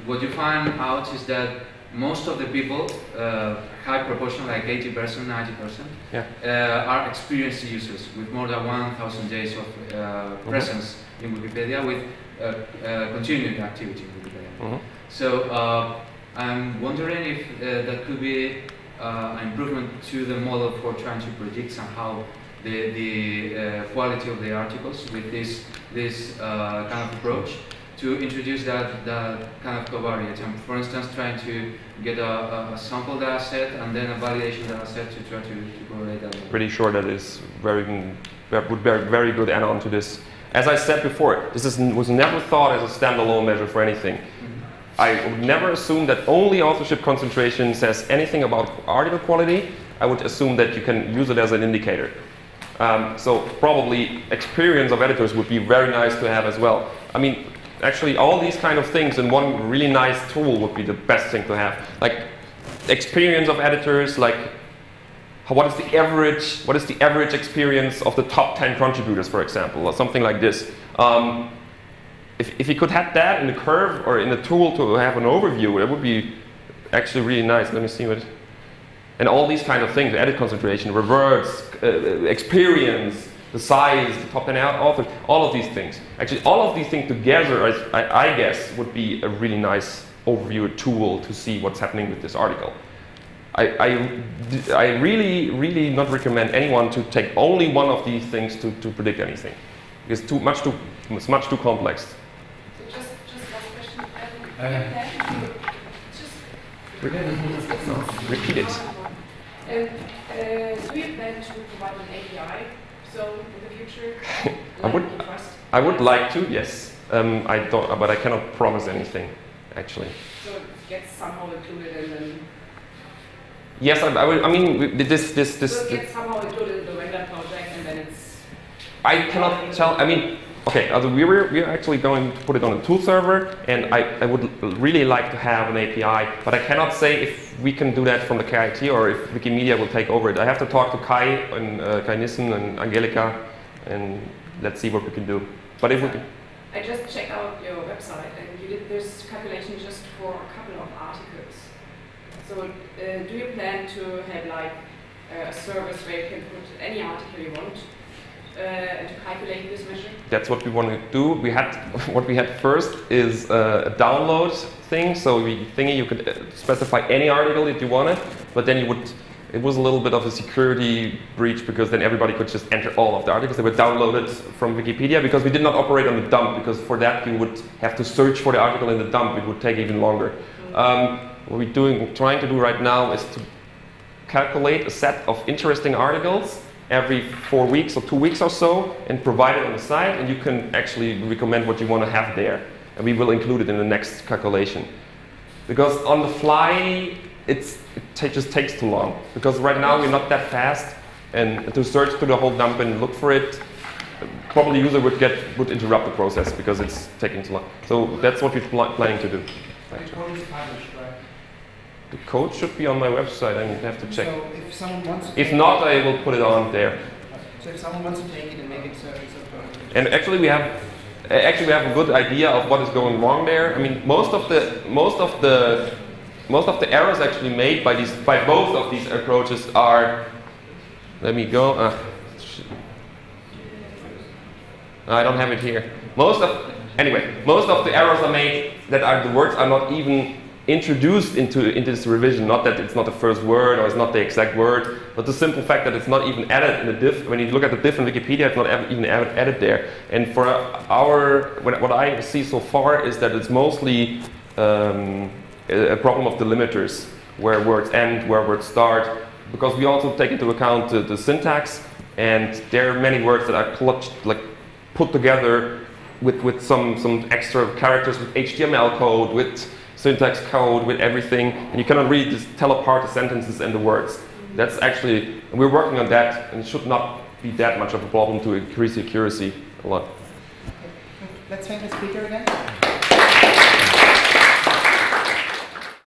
What you find out is that most of the people, uh, high proportion, like 80%, 90%, yeah. uh, are experienced users with more than 1,000 days of uh, mm-hmm. presence in Wikipedia with uh, uh, continued activity in Wikipedia. Mm -hmm. So I'm wondering if uh, that could be uh, an improvement to the model for trying to predict somehow the, the uh, quality of the articles with this, this uh, kind of approach to introduce that, that kind of covariance. And for instance, trying to get a, a, sample data set and then a validation data set to try to, to correlate that. Pretty sure that is very, would be a very good add-on to this. As I said before, this is, was never thought as a standalone measure for anything. Mm-hmm. I would never assume that only authorship concentration says anything about article quality. I would assume that you can use it as an indicator. Um, so probably experience of editors would be very nice to have as well. I mean, actually all these kind of things in one really nice tool would be the best thing to have. Like experience of editors, like what is the average, what is the average experience of the top 10 contributors, for example, or something like this. Um, if, if you could have that in the curve or in the tool to have an overview, that would be actually really nice. Let me see what, and all these kind of things, edit concentration, reverse, uh, experience, the size, the top 10 authors, all of these things. Actually, all of these things together, I, I, guess, would be a really nice overview tool to see what's happening with this article. I, I, I really, really not recommend anyone to take only one of these things to, to predict anything. It's too much too, it's much too complex. So just, just last question. Um, uh, just repeat it. Um, uh, do you plan to provide an API so in the future? <laughs> I would, I would like to, yes. Um, I don't, but I cannot promise anything, actually. So it gets somehow included in the. Yes, I, I, I mean this this this. So it gets somehow included in the render project, and then it's. I cannot tell. I mean, okay. Uh, we were we are actually going to put it on a tool server, and I, I would really like to have an API, but I cannot say if we can do that from the KIT or if Wikimedia will take over it. I have to talk to Kai and uh, Kai Nissen and Angelika, and let's see what we can do. But if we can, I just checked out your website, and you did this calculation just for a couple of articles. So, uh, do you plan to have like a service where you can put any article you want? Uh, to calculate this measure? That's what we want to do. We had <laughs> what we had first is uh, a download thing. So we thinking you could uh, specify any article that you wanted, but then you would. It was a little bit of a security breach because then everybody could just enter all of the articles. They were downloaded from Wikipedia because we did not operate on the dump because for that you would have to search for the article in the dump. It would take even longer. Um, what we're doing, trying to do right now is to calculate a set of interesting articles every four weeks or two weeks or so and provide it on the site and you can actually recommend what you want to have there. And we will include it in the next calculation. Because on the fly, it's, it just takes too long. Because right now we're not that fast and to search through the whole dump and look for it, probably user would get would interrupt the process because it's taking too long. So that's what we're pl planning to do. The code should be on my website. I have to check. So if someone wants to If not, I will put it on there. So if someone wants to take it and make it so And actually, we have actually we have a good idea of what is going wrong there. I mean, most of the most of the most of the errors actually made by these by both of these approaches are. Let me go. Uh, I don't have it here. Most of anyway, most of the errors are made that are the words are not even introduced into, into this revision, not that it's not the first word or it's not the exact word, but the simple fact that it's not even added in the diff. When you look at the diff in Wikipedia, it's not even added there. And for our, what I see so far is that it's mostly um, a problem of delimiters, where words end, where words start, because we also take into account the, the syntax, and there are many words that are clutched, like put together with, with some, some extra characters, with HTML code, with syntax code with everything, and you cannot really just tell apart the sentences and the words. That's actually, we're working on that, and it should not be that much of a problem to increase the accuracy a lot. Let's thank the speaker again.